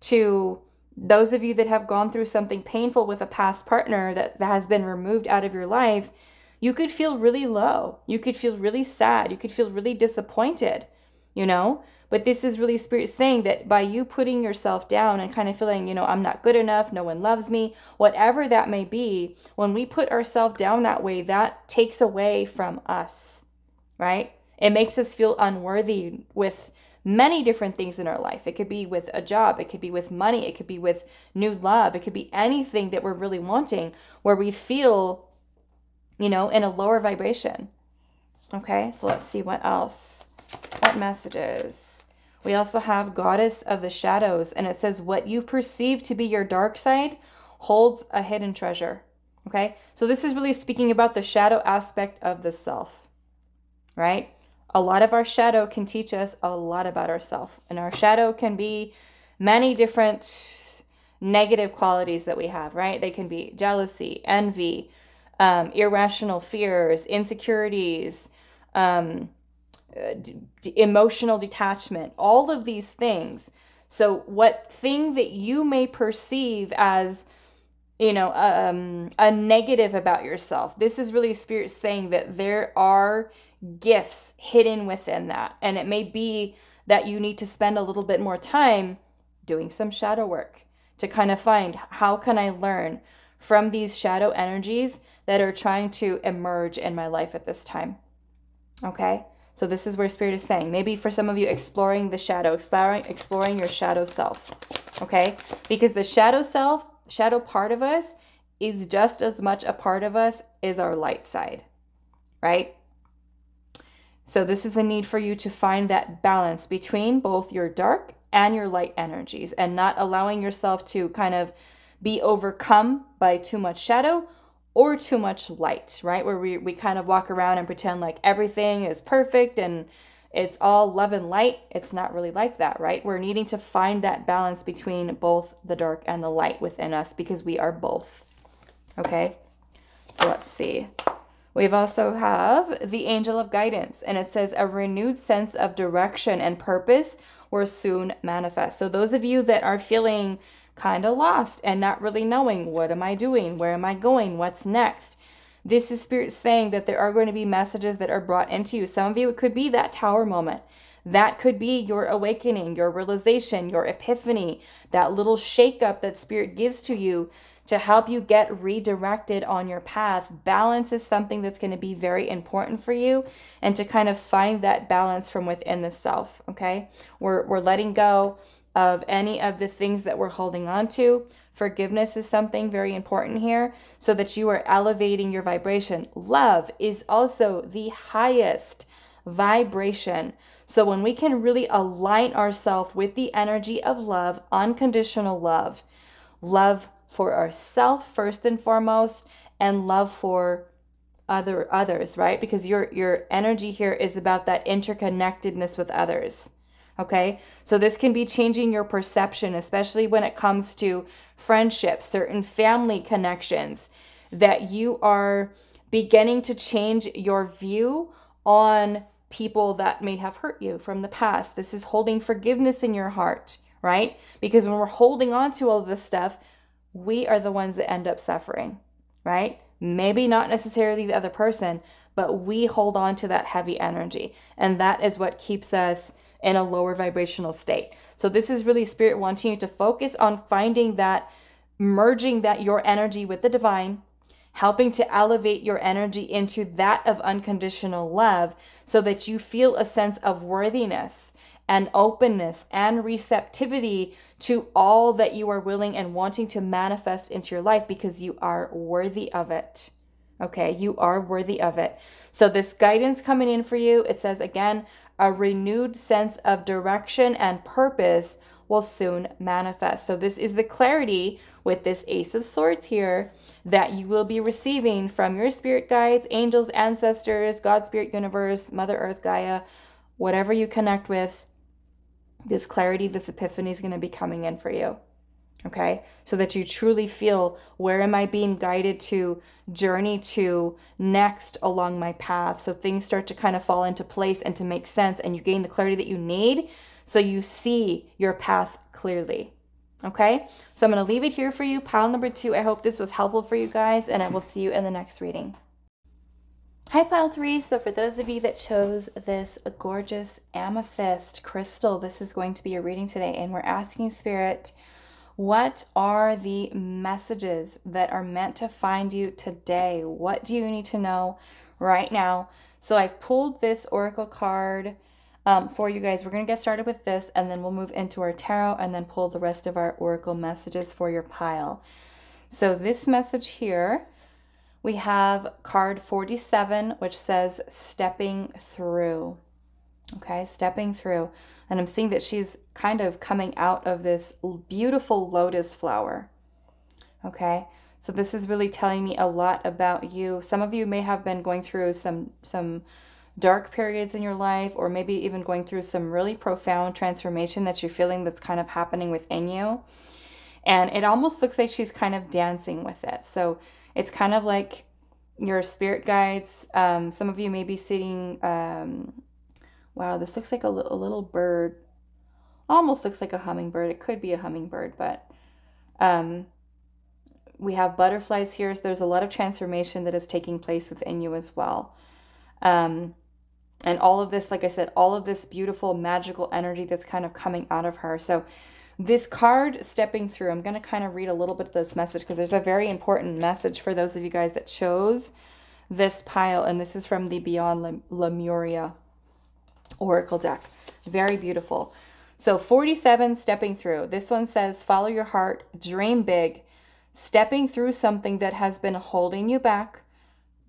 to those of you that have gone through something painful with a past partner that, that has been removed out of your life, you could feel really low. You could feel really sad. You could feel really disappointed, you know? But this is really spirit saying that by you putting yourself down and kind of feeling, you know, I'm not good enough, no one loves me, whatever that may be, when we put ourselves down that way, that takes away from us, right? It makes us feel unworthy with many different things in our life. It could be with a job, it could be with money, it could be with new love, it could be anything that we're really wanting where we feel, you know, in a lower vibration. Okay, so let's see what else. What messages? We also have Goddess of the Shadows, and it says, What you perceive to be your dark side holds a hidden treasure. Okay, so this is really speaking about the shadow aspect of the self, right? a lot of our shadow can teach us a lot about ourselves. And our shadow can be many different negative qualities that we have, right? They can be jealousy, envy, um, irrational fears, insecurities, um, d- emotional detachment, all of these things. So, what thing that you may perceive as you know um, a negative about yourself this is really spirit saying that there are gifts hidden within that. And it may be that you need to spend a little bit more time doing some shadow work to kind of find how can I learn from these shadow energies that are trying to emerge in my life at this time. Okay? So this is where spirit is saying. Maybe for some of you exploring the shadow, exploring exploring your shadow self. Okay? Because the shadow self, shadow part of us is just as much a part of us as our light side. Right? So, this is the need for you to find that balance between both your dark and your light energies and not allowing yourself to kind of be overcome by too much shadow or too much light, right? Where we, we kind of walk around and pretend like everything is perfect and it's all love and light. It's not really like that, right? We're needing to find that balance between both the dark and the light within us because we are both. Okay? So let's see. We've also have the angel of guidance, and it says a renewed sense of direction and purpose will soon manifest. So those of you that are feeling kind of lost and not really knowing what am I doing, where am I going, what's next, this is spirit saying that there are going to be messages that are brought into you. Some of you it could be that tower moment. That could be your awakening, your realization, your epiphany, that little shakeup that spirit gives to you to help you get redirected on your path. Balance is something that's going to be very important for you and to kind of find that balance from within the self, okay? We're we're letting go of any of the things that we're holding on to. Forgiveness is something very important here so that you are elevating your vibration. Love is also the highest vibration. So when we can really align ourselves with the energy of love, unconditional love, love for ourselves first and foremost, and love for other others, right? Because your your energy here is about that interconnectedness with others. Okay? So this can be changing your perception, especially when it comes to friendships, certain family connections, that you are beginning to change your view on people that may have hurt you from the past. This is holding forgiveness in your heart, right? Because when we're holding on to all this stuff, we are the ones that end up suffering, right? Maybe not necessarily the other person, but we hold on to that heavy energy. And that is what keeps us in a lower vibrational state. So, this is really spirit wanting you to focus on finding that, merging that your energy with the divine, helping to elevate your energy into that of unconditional love so that you feel a sense of worthiness and openness and receptivity to all that you are willing and wanting to manifest into your life because you are worthy of it. Okay, you are worthy of it. So, this guidance coming in for you, it says again, a renewed sense of direction and purpose will soon manifest. So, this is the clarity with this Ace of Swords here that you will be receiving from your spirit guides, angels, ancestors, God, Spirit, Universe, Mother Earth, Gaia, whatever you connect with. This clarity, this epiphany is going to be coming in for you. Okay, so that you truly feel where am I being guided to, journey to next along my path. So things start to kind of fall into place and to make sense, and you gain the clarity that you need so you see your path clearly. Okay, so I'm going to leave it here for you. Pile number two. I hope this was helpful for you guys, and I will see you in the next reading. Hi, pile three. So, for those of you that chose this gorgeous amethyst crystal, this is going to be a reading today, and we're asking Spirit, what are the messages that are meant to find you today? What do you need to know right now? So, I've pulled this oracle card um, for you guys. We're going to get started with this and then we'll move into our tarot and then pull the rest of our oracle messages for your pile. So, this message here, we have card 47, which says stepping through. Okay, stepping through. And I'm seeing that she's kind of coming out of this beautiful lotus flower. Okay, so this is really telling me a lot about you. Some of you may have been going through some some dark periods in your life, or maybe even going through some really profound transformation that you're feeling that's kind of happening within you. And it almost looks like she's kind of dancing with it. So it's kind of like your spirit guides. Um, some of you may be sitting. Um, wow, this looks like a, a little bird. Almost looks like a hummingbird. It could be a hummingbird, but um, we have butterflies here. So there's a lot of transformation that is taking place within you as well. Um, and all of this, like I said, all of this beautiful magical energy that's kind of coming out of her. So, this card stepping through, I'm going to kind of read a little bit of this message because there's a very important message for those of you guys that chose this pile. And this is from the Beyond Lemuria Oracle deck. Very beautiful. So, 47 stepping through. This one says, Follow your heart, dream big, stepping through something that has been holding you back,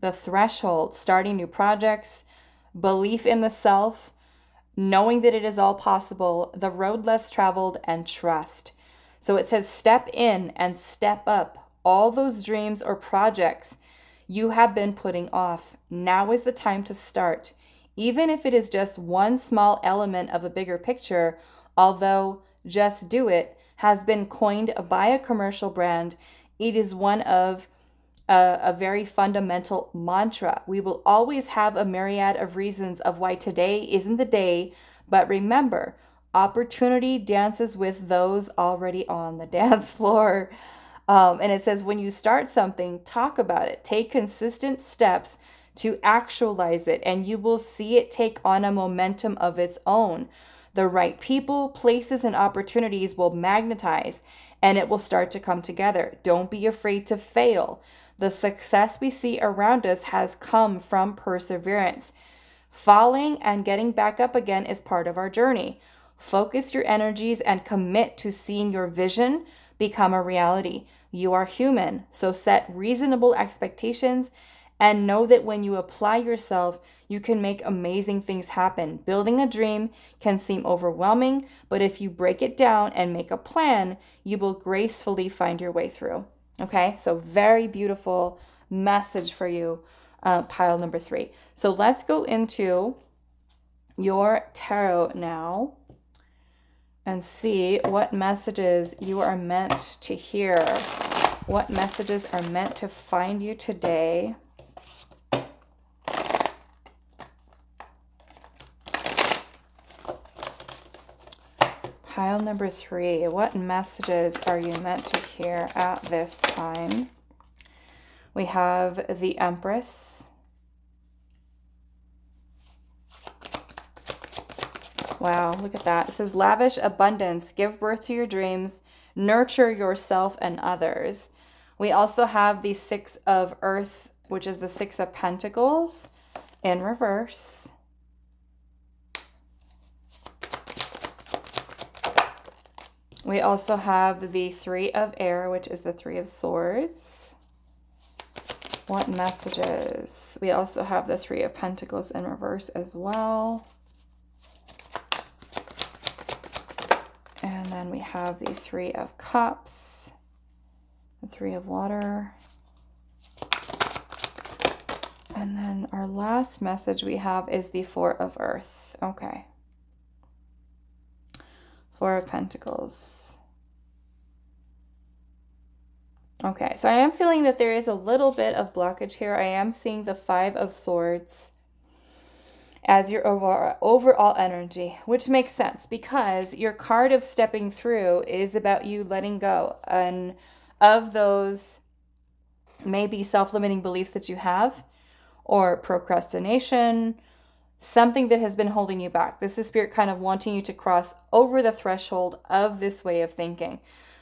the threshold, starting new projects belief in the self, knowing that it is all possible, the road less traveled, and trust. So it says, step in and step up all those dreams or projects you have been putting off. Now is the time to start. Even if it is just one small element of a bigger picture, although just do it has been coined by a commercial brand, it is one of a, a very fundamental mantra. We will always have a myriad of reasons of why today isn't the day, but remember, opportunity dances with those already on the dance floor. Um, and it says, when you start something, talk about it, take consistent steps to actualize it, and you will see it take on a momentum of its own. The right people, places, and opportunities will magnetize and it will start to come together. Don't be afraid to fail. The success we see around us has come from perseverance. Falling and getting back up again is part of our journey. Focus your energies and commit to seeing your vision become a reality. You are human, so set reasonable expectations and know that when you apply yourself, you can make amazing things happen. Building a dream can seem overwhelming, but if you break it down and make a plan, you will gracefully find your way through. Okay, so very beautiful message for you, uh, pile number three. So let's go into your tarot now and see what messages you are meant to hear. What messages are meant to find you today. Pile number three, what messages are you meant to hear at this time? We have the Empress. Wow, look at that. It says lavish abundance, give birth to your dreams, nurture yourself and others. We also have the Six of Earth, which is the Six of Pentacles in reverse. We also have the Three of Air, which is the Three of Swords. What messages? We also have the Three of Pentacles in reverse as well. And then we have the Three of Cups, the Three of Water. And then our last message we have is the Four of Earth. Okay. Four of Pentacles. Okay, so I am feeling that there is a little bit of blockage here. I am seeing the Five of Swords as your overall, overall energy, which makes sense because your card of stepping through is about you letting go and of those maybe self-limiting beliefs that you have or procrastination something that has been holding you back. This is spirit kind of wanting you to cross over the threshold of this way of thinking.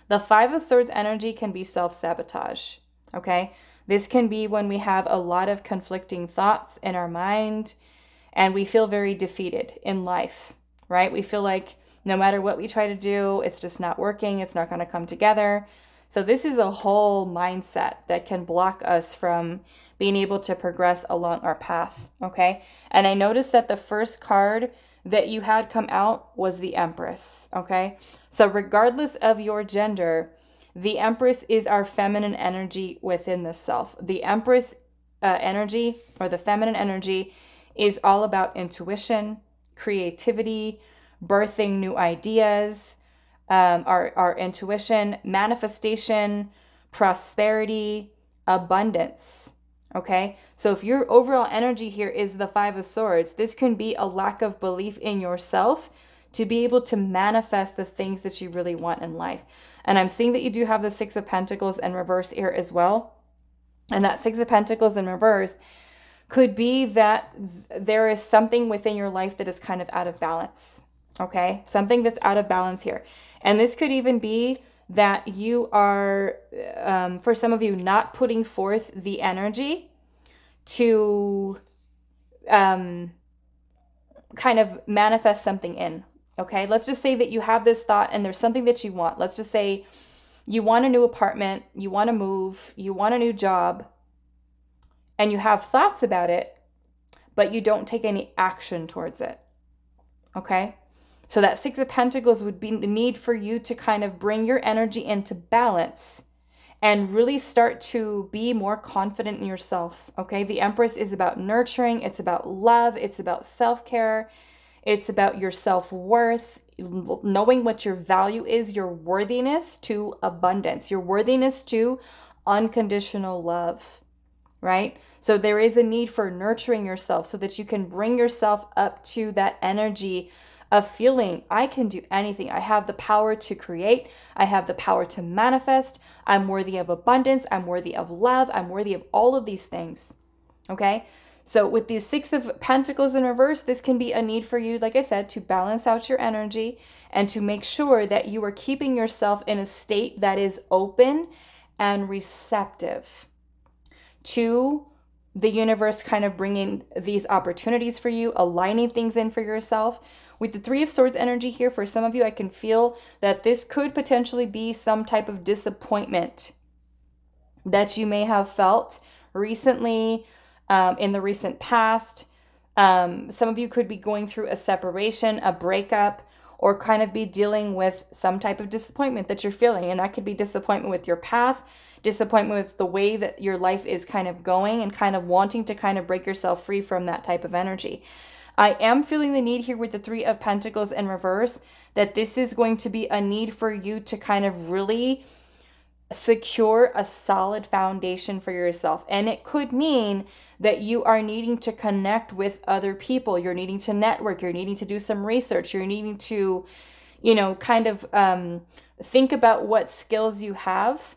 The Five of Swords energy can be self sabotage. Okay. This can be when we have a lot of conflicting thoughts in our mind and we feel very defeated in life, right? We feel like no matter what we try to do, it's just not working, it's not going to come together. So, this is a whole mindset that can block us from being able to progress along our path. Okay. And I noticed that the first card that you had come out was the Empress. Okay. So, regardless of your gender, the Empress is our feminine energy within the self. The Empress uh, energy or the feminine energy is all about intuition, creativity, birthing new ideas, um, our, our intuition, manifestation, prosperity, abundance. Okay, so if your overall energy here is the Five of Swords, this can be a lack of belief in yourself to be able to manifest the things that you really want in life. And I'm seeing that you do have the Six of Pentacles in reverse here as well. And that Six of Pentacles in reverse could be that there is something within your life that is kind of out of balance. Okay, something that's out of balance here. And this could even be that you are, um, for some of you, not putting forth the energy to um, kind of manifest something in. Okay, let's just say that you have this thought and there's something that you want. Let's just say you want a new apartment, you want to move, you want a new job, and you have thoughts about it, but you don't take any action towards it. Okay? So that Six of Pentacles would be the need for you to kind of bring your energy into balance and really start to be more confident in yourself. Okay. The Empress is about nurturing, it's about love, it's about self care, it's about your self worth, knowing what your value is, your worthiness to abundance, your worthiness to unconditional love, right? So there is a need for nurturing yourself so that you can bring yourself up to that energy of feeling I can do anything. I have the power to create, I have the power to manifest. I'm worthy of abundance, I'm worthy of love, I'm worthy of all of these things. Okay? So, with the Six of Pentacles in reverse, this can be a need for you, like I said, to balance out your energy and to make sure that you are keeping yourself in a state that is open and receptive to the universe kind of bringing these opportunities for you, aligning things in for yourself. With the Three of Swords energy here, for some of you, I can feel that this could potentially be some type of disappointment that you may have felt recently, um, in the recent past. Um, some of you could be going through a separation, a breakup, or kind of be dealing with some type of disappointment that you're feeling. And that could be disappointment with your path, disappointment with the way that your life is kind of going, and kind of wanting to kind of break yourself free from that type of energy. I am feeling the need here with the Three of Pentacles in reverse that this is going to be a need for you to kind of really secure a solid foundation for yourself. And it could mean that you are needing to connect with other people. You're needing to network. You're needing to do some research. You're needing to, you know, kind of um, think about what skills you have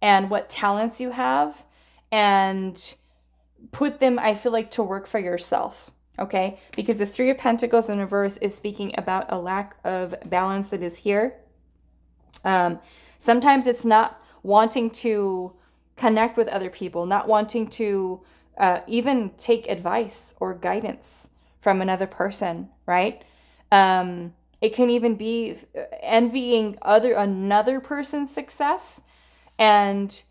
and what talents you have and put them, I feel like, to work for yourself okay? Because the Three of Pentacles in reverse is speaking about a lack of balance that is here. Um, sometimes it's not wanting to connect with other people, not wanting to uh, even take advice or guidance from another person, right? Um, it can even be envying other another person's success and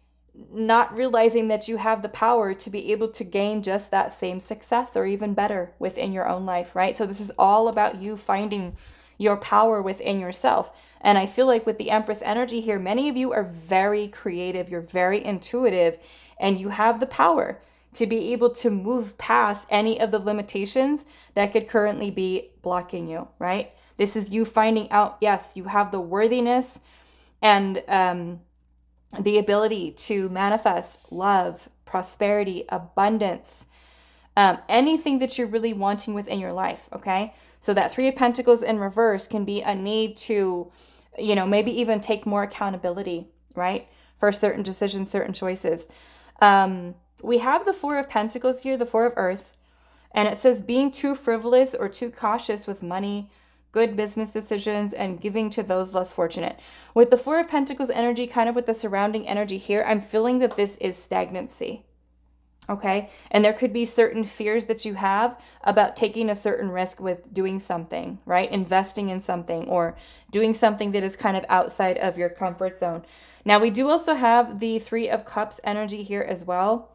not realizing that you have the power to be able to gain just that same success or even better within your own life, right? So, this is all about you finding your power within yourself. And I feel like with the Empress energy here, many of you are very creative, you're very intuitive, and you have the power to be able to move past any of the limitations that could currently be blocking you, right? This is you finding out, yes, you have the worthiness and um, the ability to manifest love, prosperity, abundance, um, anything that you're really wanting within your life. Okay. So that Three of Pentacles in reverse can be a need to, you know, maybe even take more accountability, right? For certain decisions, certain choices. Um, we have the Four of Pentacles here, the Four of Earth, and it says being too frivolous or too cautious with money, good business decisions, and giving to those less fortunate. With the Four of Pentacles energy, kind of with the surrounding energy here, I'm feeling that this is stagnancy. Okay. And there could be certain fears that you have about taking a certain risk with doing something, right? Investing in something or doing something that is kind of outside of your comfort zone. Now, we do also have the Three of Cups energy here as well.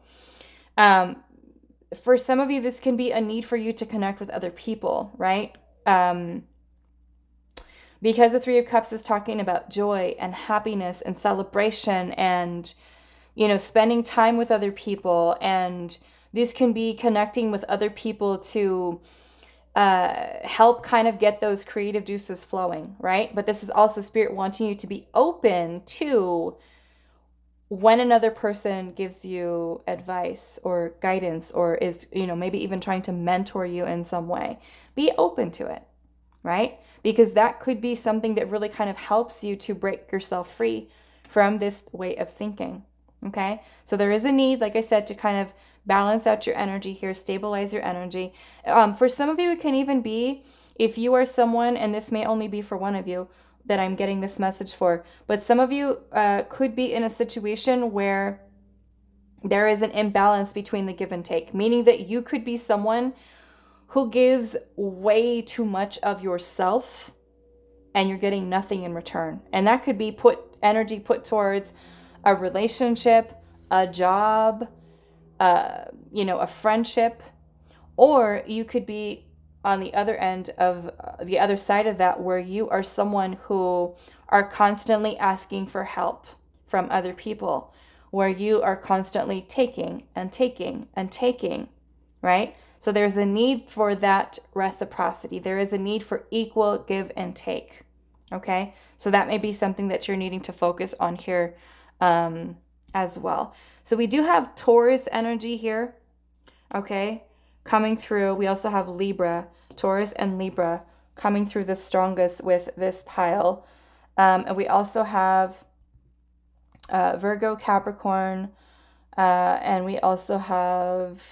Um, for some of you, this can be a need for you to connect with other people, right? Um, because the Three of Cups is talking about joy and happiness and celebration and, you know, spending time with other people. And this can be connecting with other people to uh, help kind of get those creative juices flowing, right? But this is also Spirit wanting you to be open to when another person gives you advice or guidance or is, you know, maybe even trying to mentor you in some way. Be open to it, right? Because that could be something that really kind of helps you to break yourself free from this way of thinking. Okay, so there is a need, like I said, to kind of balance out your energy here, stabilize your energy. Um, for some of you, it can even be if you are someone, and this may only be for one of you that I'm getting this message for, but some of you uh, could be in a situation where there is an imbalance between the give and take, meaning that you could be someone who gives way too much of yourself and you're getting nothing in return. And that could be put energy put towards a relationship, a job, uh, you know, a friendship, or you could be on the other end of uh, the other side of that where you are someone who are constantly asking for help from other people, where you are constantly taking and taking and taking, right? So there's a need for that reciprocity. There is a need for equal give and take. Okay. So that may be something that you're needing to focus on here um, as well. So we do have Taurus energy here, okay, coming through. We also have Libra, Taurus and Libra coming through the strongest with this pile. Um, and we also have uh, Virgo, Capricorn, uh, and we also have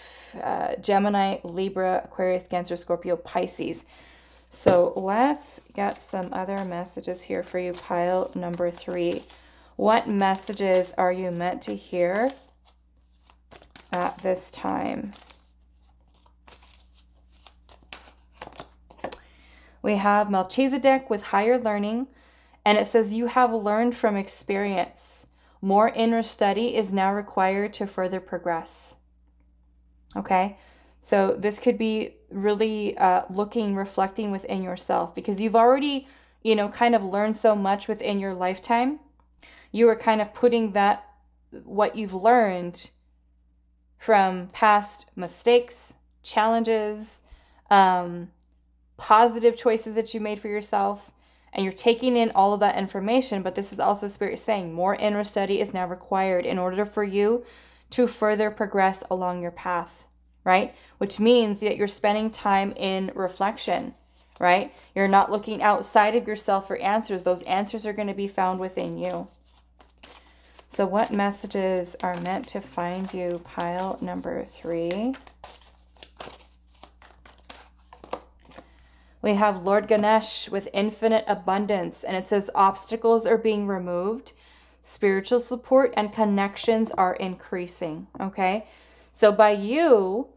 uh, Gemini, Libra, Aquarius, Cancer, Scorpio, Pisces. So let's get some other messages here for you, pile number three. What messages are you meant to hear at this time? We have Melchizedek with higher learning, and it says, You have learned from experience. More inner study is now required to further progress. Okay, so this could be really uh, looking, reflecting within yourself because you've already, you know, kind of learned so much within your lifetime. You are kind of putting that, what you've learned from past mistakes, challenges, um, positive choices that you made for yourself, and you're taking in all of that information. But this is also Spirit saying more inner study is now required in order for you to further progress along your path, right? Which means that you're spending time in reflection, right? You're not looking outside of yourself for answers. Those answers are going to be found within you. So, what messages are meant to find you? Pile number three. We have Lord Ganesh with infinite abundance, and it says obstacles are being removed, spiritual support and connections are increasing. Okay, so by you,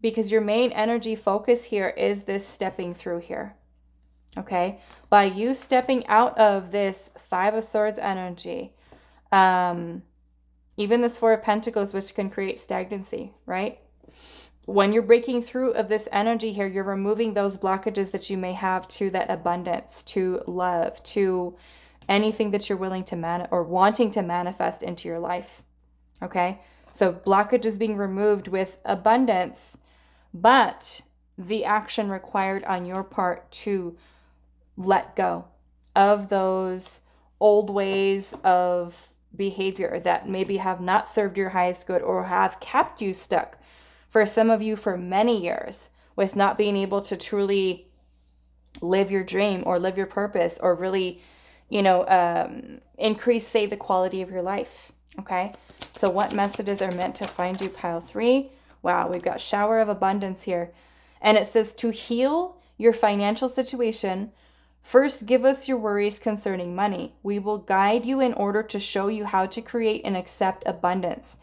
because your main energy focus here is this stepping through here. Okay, by you stepping out of this Five of Swords energy, um, even this Four of Pentacles, which can create stagnancy, right? When you're breaking through of this energy here, you're removing those blockages that you may have to that abundance, to love, to anything that you're willing to man or wanting to manifest into your life. Okay? So blockage is being removed with abundance, but the action required on your part to let go of those old ways of behavior that maybe have not served your highest good or have kept you stuck for some of you for many years with not being able to truly live your dream or live your purpose or really, you know, um, increase, say, the quality of your life. Okay. So, what messages are meant to find you, pile three? Wow, we've got shower of abundance here. And it says to heal your financial situation, first give us your worries concerning money. We will guide you in order to show you how to create and accept abundance.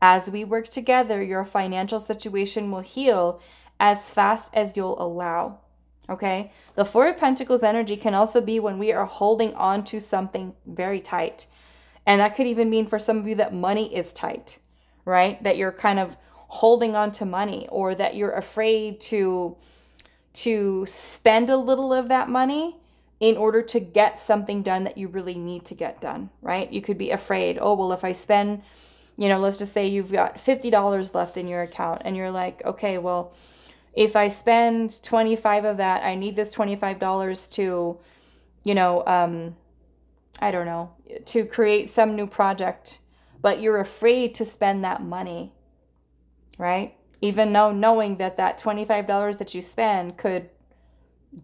As we work together, your financial situation will heal as fast as you'll allow. Okay? The Four of Pentacles energy can also be when we are holding on to something very tight. And that could even mean for some of you that money is tight, right? That you're kind of holding on to money or that you're afraid to to spend a little of that money in order to get something done that you really need to get done, right? You could be afraid, oh, well, if I spend you know, let's just say you've got $50 left in your account and you're like, okay, well, if I spend 25 of that, I need this $25 to, you know, um, I don't know, to create some new project, but you're afraid to spend that money, right? Even though knowing that that $25 that you spend could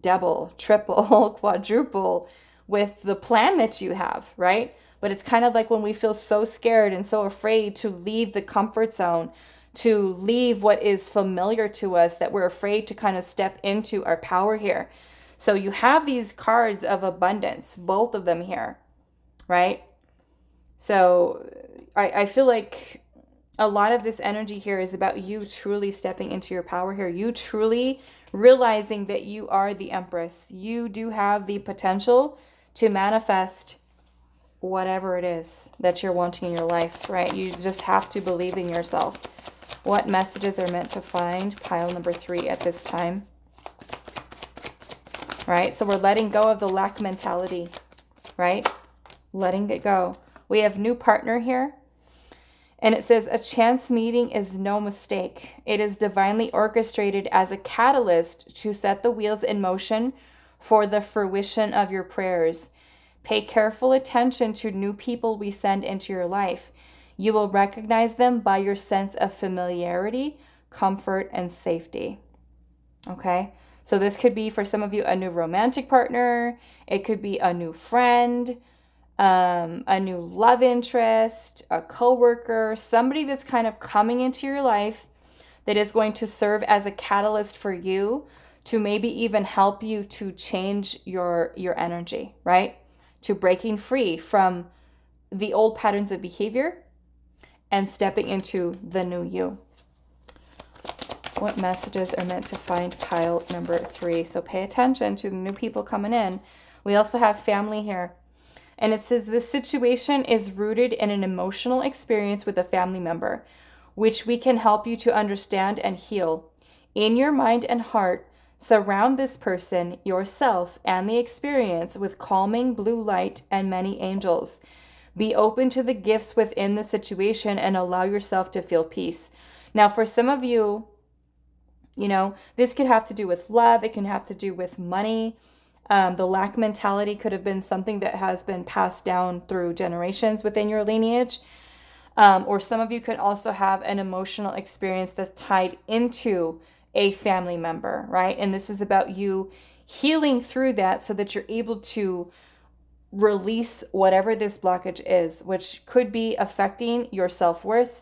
double, triple, quadruple with the plan that you have, right? But it's kind of like when we feel so scared and so afraid to leave the comfort zone, to leave what is familiar to us, that we're afraid to kind of step into our power here. So you have these cards of abundance, both of them here, right? So uh, I, I feel like a lot of this energy here is about you truly stepping into your power here. You truly realizing that you are the Empress. You do have the potential to manifest whatever it is that you're wanting in your life, right? You just have to believe in yourself. What messages are meant to find? Pile number three at this time. Right? So we're letting go of the lack mentality, right? Letting it go. We have new partner here. And it says, a chance meeting is no mistake. It is divinely orchestrated as a catalyst to set the wheels in motion for the fruition of your prayers. Pay careful attention to new people we send into your life. You will recognize them by your sense of familiarity, comfort, and safety. Okay? So this could be for some of you a new romantic partner, it could be a new friend, um, a new love interest, a coworker, somebody that's kind of coming into your life that is going to serve as a catalyst for you to maybe even help you to change your your energy, right? To breaking free from the old patterns of behavior and stepping into the new you what messages are meant to find pile number three. So pay attention to the new people coming in. We also have family here. And it says this situation is rooted in an emotional experience with a family member, which we can help you to understand and heal. In your mind and heart, surround this person, yourself, and the experience with calming blue light and many angels. Be open to the gifts within the situation and allow yourself to feel peace. Now, for some of you, you know, this could have to do with love, it can have to do with money. Um, the lack mentality could have been something that has been passed down through generations within your lineage. Um, or some of you could also have an emotional experience that's tied into a family member, right? And this is about you healing through that so that you're able to release whatever this blockage is, which could be affecting your self worth,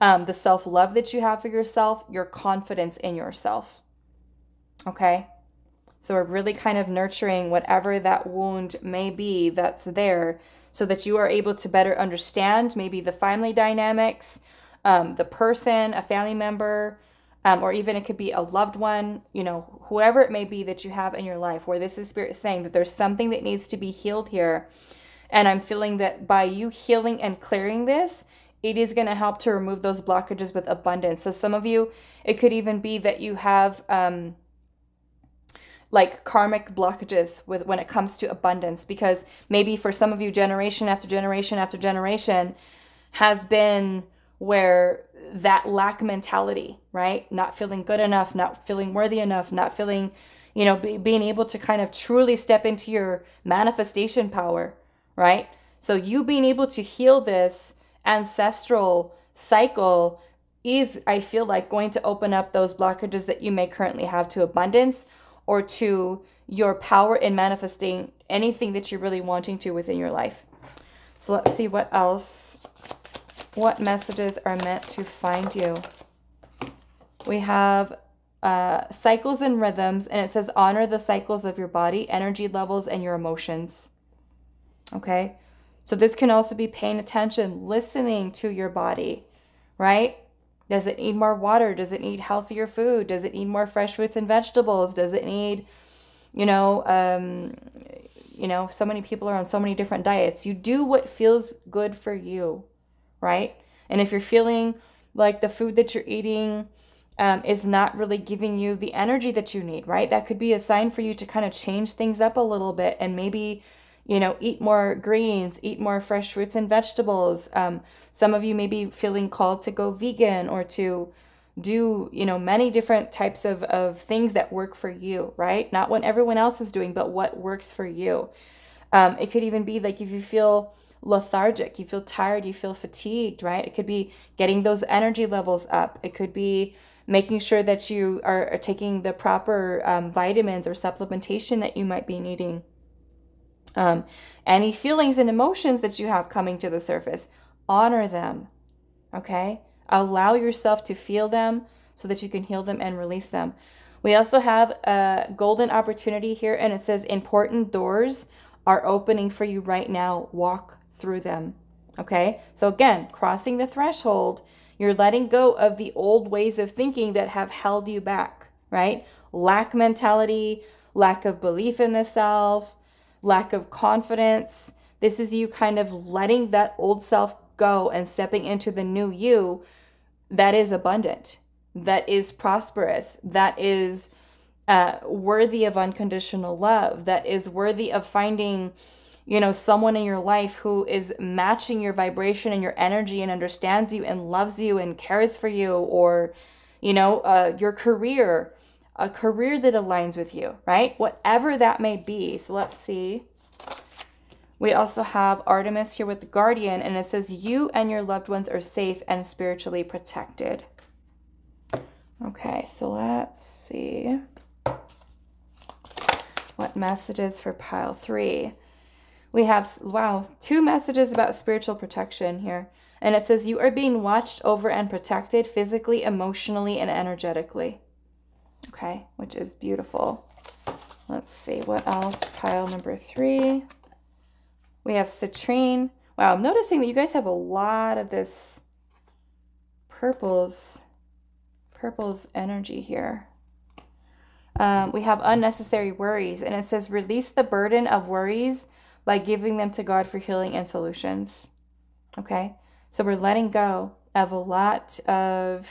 um, the self love that you have for yourself, your confidence in yourself. Okay? So we're really kind of nurturing whatever that wound may be that's there so that you are able to better understand maybe the family dynamics, um, the person, a family member, um, or even it could be a loved one, you know, whoever it may be that you have in your life, where this is spirit saying that there's something that needs to be healed here. And I'm feeling that by you healing and clearing this, it is going to help to remove those blockages with abundance. So some of you, it could even be that you have um, like karmic blockages with when it comes to abundance, because maybe for some of you, generation after generation after generation has been where that lack mentality, right? Not feeling good enough, not feeling worthy enough, not feeling, you know, be, being able to kind of truly step into your manifestation power, right? So you being able to heal this ancestral cycle is, I feel like, going to open up those blockages that you may currently have to abundance or to your power in manifesting anything that you're really wanting to within your life. So let's see what else, what messages are meant to find you. We have uh, cycles and rhythms, and it says honor the cycles of your body, energy levels, and your emotions. Okay. So this can also be paying attention, listening to your body, right? Does it need more water? Does it need healthier food? Does it need more fresh fruits and vegetables? Does it need, you know, um, you know, so many people are on so many different diets. You do what feels good for you, right? And if you're feeling like the food that you're eating um, is not really giving you the energy that you need, right? That could be a sign for you to kind of change things up a little bit and maybe you know, eat more greens, eat more fresh fruits and vegetables. Um, some of you may be feeling called to go vegan or to do, you know, many different types of, of things that work for you, right? Not what everyone else is doing, but what works for you. Um, it could even be like if you feel lethargic, you feel tired, you feel fatigued, right? It could be getting those energy levels up. It could be making sure that you are, are taking the proper um, vitamins or supplementation that you might be needing. Um, any feelings and emotions that you have coming to the surface, honor them. Okay? Allow yourself to feel them so that you can heal them and release them. We also have a golden opportunity here, and it says important doors are opening for you right now. Walk through them. Okay? So, again, crossing the threshold, you're letting go of the old ways of thinking that have held you back, right? Lack mentality, lack of belief in the self, lack of confidence. This is you kind of letting that old self go and stepping into the new you that is abundant, that is prosperous, that is uh, worthy of unconditional love, that is worthy of finding, you know, someone in your life who is matching your vibration and your energy and understands you and loves you and cares for you, or, you know, uh, your career a career that aligns with you, right? Whatever that may be. So let's see We also have Artemis here with the Guardian, and it says, You and your loved ones are safe and spiritually protected. Okay, so let's see what messages for pile three. We have, wow, two messages about spiritual protection here. And it says, You are being watched over and protected physically, emotionally, and energetically. Okay, which is beautiful. Let's see what else. Pile number three. We have citrine. Wow, I'm noticing that you guys have a lot of this purples, purples energy here. Um, we have unnecessary worries, and it says release the burden of worries by giving them to God for healing and solutions. Okay, so we're letting go of a lot of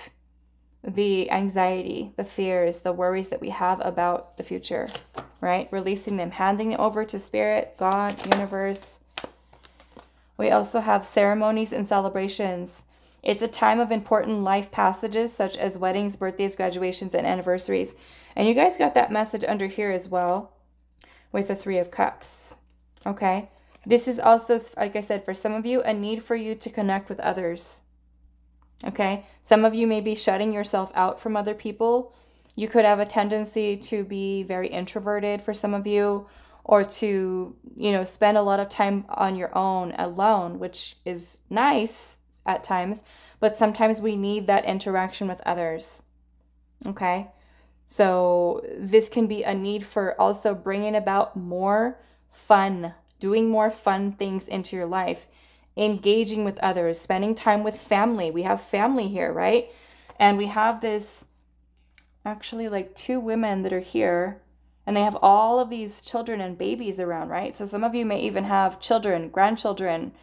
the anxiety, the fears, the worries that we have about the future, right? Releasing them, handing it over to Spirit, God, universe. We also have ceremonies and celebrations. It's a time of important life passages such as weddings, birthdays, graduations, and anniversaries. And you guys got that message under here as well with the Three of Cups. Okay. This is also, like I said, for some of you, a need for you to connect with others. Okay. Some of you may be shutting yourself out from other people. You could have a tendency to be very introverted for some of you or to, you know, spend a lot of time on your own alone, which is nice at times, but sometimes we need that interaction with others. Okay? So, this can be a need for also bringing about more fun, doing more fun things into your life, engaging with others, spending time with family. We have family here, right? And we have this actually like two women that are here and they have all of these children and babies around, right? So, some of you may even have children, grandchildren,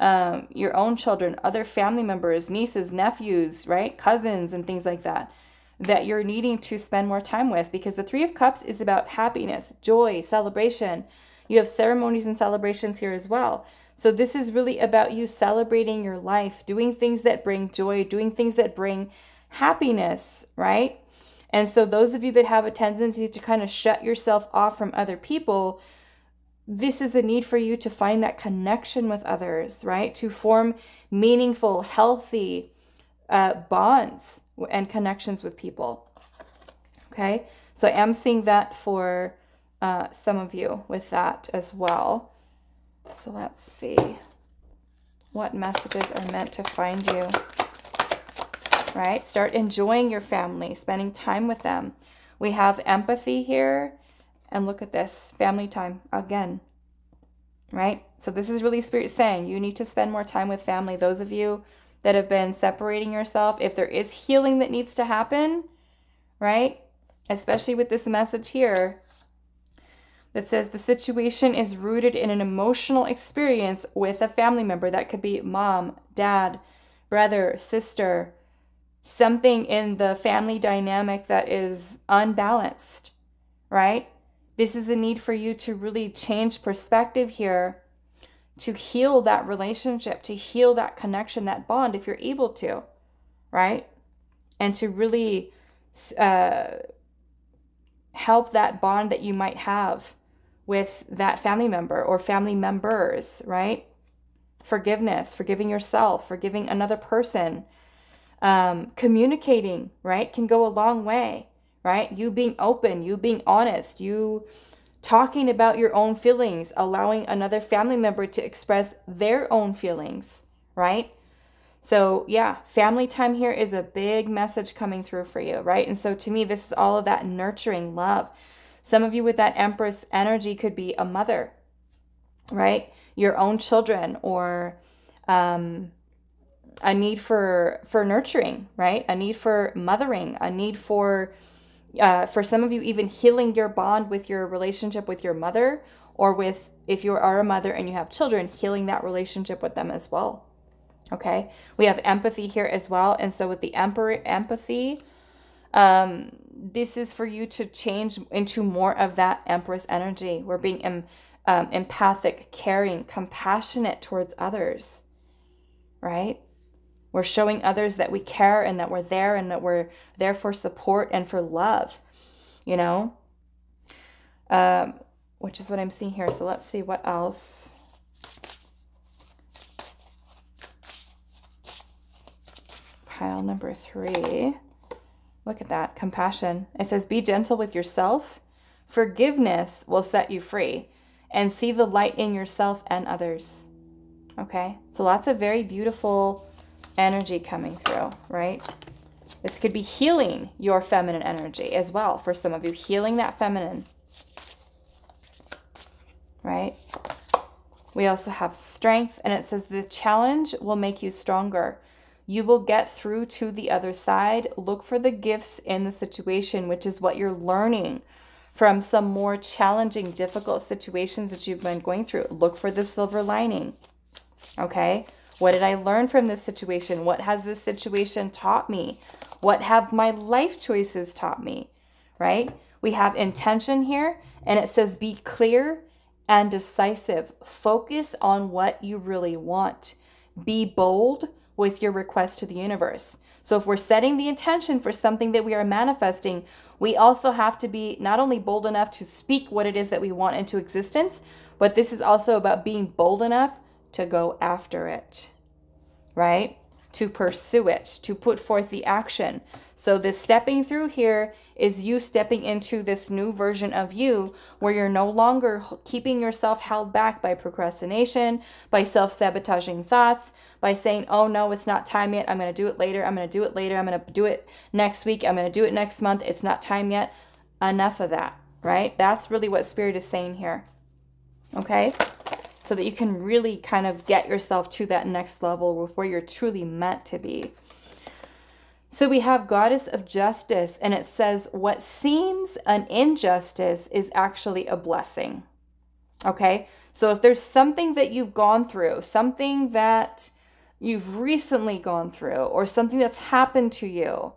um, your own children, other family members, nieces, nephews, right? Cousins, and things like that that you're needing to spend more time with because the Three of Cups is about happiness, joy, celebration. You have ceremonies and celebrations here as well. So, this is really about you celebrating your life, doing things that bring joy, doing things that bring happiness, right? And so, those of you that have a tendency to kind of shut yourself off from other people, this is a need for you to find that connection with others, right? To form meaningful, healthy uh, bonds and connections with people. Okay, so I am seeing that for uh, some of you with that as well. So let's see what messages are meant to find you. Right? Start enjoying your family, spending time with them. We have empathy here. And look at this family time again. Right? So, this is really Spirit saying you need to spend more time with family. Those of you that have been separating yourself, if there is healing that needs to happen, right? Especially with this message here that says the situation is rooted in an emotional experience with a family member. That could be mom, dad, brother, sister, something in the family dynamic that is unbalanced, right? This is the need for you to really change perspective here to heal that relationship, to heal that connection, that bond, if you're able to, right? And to really uh, help that bond that you might have with that family member or family members, right? Forgiveness, forgiving yourself, forgiving another person, um, communicating, right, can go a long way, right? You being open, you being honest, you talking about your own feelings, allowing another family member to express their own feelings, right? So, yeah, family time here is a big message coming through for you, right? And so, to me, this is all of that nurturing love. Some of you with that Empress energy could be a mother, right? Your own children, or um, a need for for nurturing, right? A need for mothering, a need for uh, for some of you, even healing your bond with your relationship with your mother, or with if you are a mother and you have children, healing that relationship with them as well. Okay, we have empathy here as well, and so with the emperor empathy, um, this is for you to change into more of that Empress energy. We're being em- um, empathic, caring, compassionate towards others, right? We're showing others that we care and that we're there and that we're there for support and for love, you know? Um, which is what I'm seeing here. So let's see what else. Pile number three. Look at that compassion. It says, Be gentle with yourself. Forgiveness will set you free, and see the light in yourself and others. Okay, so lots of very beautiful energy coming through, right? This could be healing your feminine energy as well for some of you, healing that feminine, right? We also have strength, and it says the challenge will make you stronger. You will get through to the other side. Look for the gifts in the situation, which is what you're learning from some more challenging, difficult situations that you've been going through. Look for the silver lining. Okay? What did I learn from this situation? What has this situation taught me? What have my life choices taught me? Right? We have intention here, and it says be clear and decisive. Focus on what you really want. Be bold with your request to the universe. So, if we're setting the intention for something that we are manifesting, we also have to be not only bold enough to speak what it is that we want into existence, but this is also about being bold enough to go after it, right? To pursue it, to put forth the action. So, this stepping through here is you stepping into this new version of you where you're no longer keeping yourself held back by procrastination, by self sabotaging thoughts, by saying, oh no, it's not time yet. I'm going to do it later. I'm going to do it later. I'm going to do it next week. I'm going to do it next month. It's not time yet. Enough of that, right? That's really what Spirit is saying here. Okay? So that you can really kind of get yourself to that next level with where you're truly meant to be. So we have Goddess of Justice, and it says, What seems an injustice is actually a blessing. Okay, so if there's something that you've gone through, something that you've recently gone through, or something that's happened to you,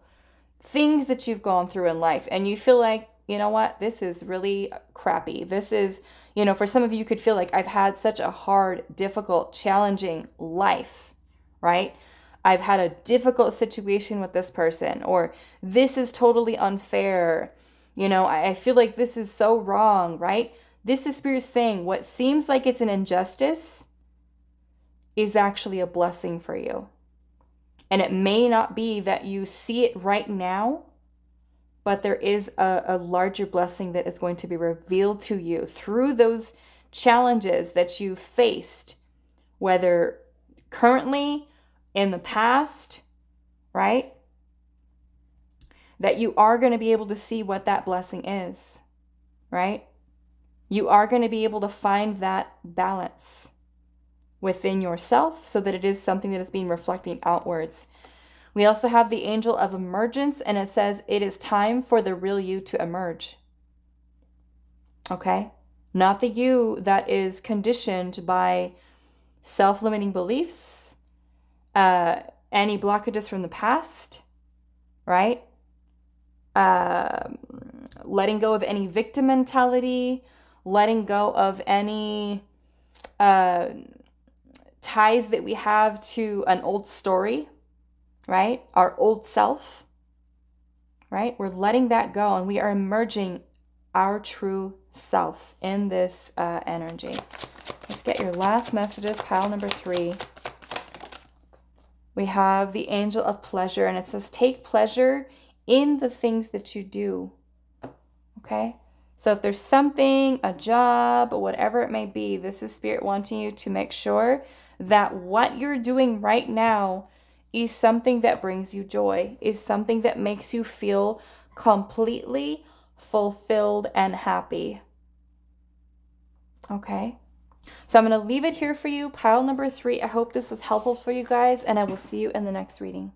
things that you've gone through in life, and you feel like, you know what, this is really crappy. This is you know, for some of you, could feel like I've had such a hard, difficult, challenging life, right? I've had a difficult situation with this person, or this is totally unfair. You know, I, I feel like this is so wrong, right? This is Spirit saying what seems like it's an injustice is actually a blessing for you. And it may not be that you see it right now, but there is a, a larger blessing that is going to be revealed to you through those challenges that you faced, whether currently, in the past, right? That you are going to be able to see what that blessing is, right? You are going to be able to find that balance within yourself so that it is something that is being reflecting outwards we also have the angel of emergence, and it says it is time for the real you to emerge. Okay? Not the you that is conditioned by self limiting beliefs, uh, any blockages from the past, right? Uh, letting go of any victim mentality, letting go of any uh, ties that we have to an old story right? Our old self, right? We're letting that go and we are emerging our true self in this uh, energy. Let's get your last messages, pile number three. We have the angel of pleasure, and it says, Take pleasure in the things that you do. Okay? So if there's something, a job, whatever it may be, this is Spirit wanting you to make sure that what you're doing right now is something that brings you joy, is something that makes you feel completely fulfilled and happy. Okay? So I'm going to leave it here for you. Pile number three. I hope this was helpful for you guys, and I will see you in the next reading.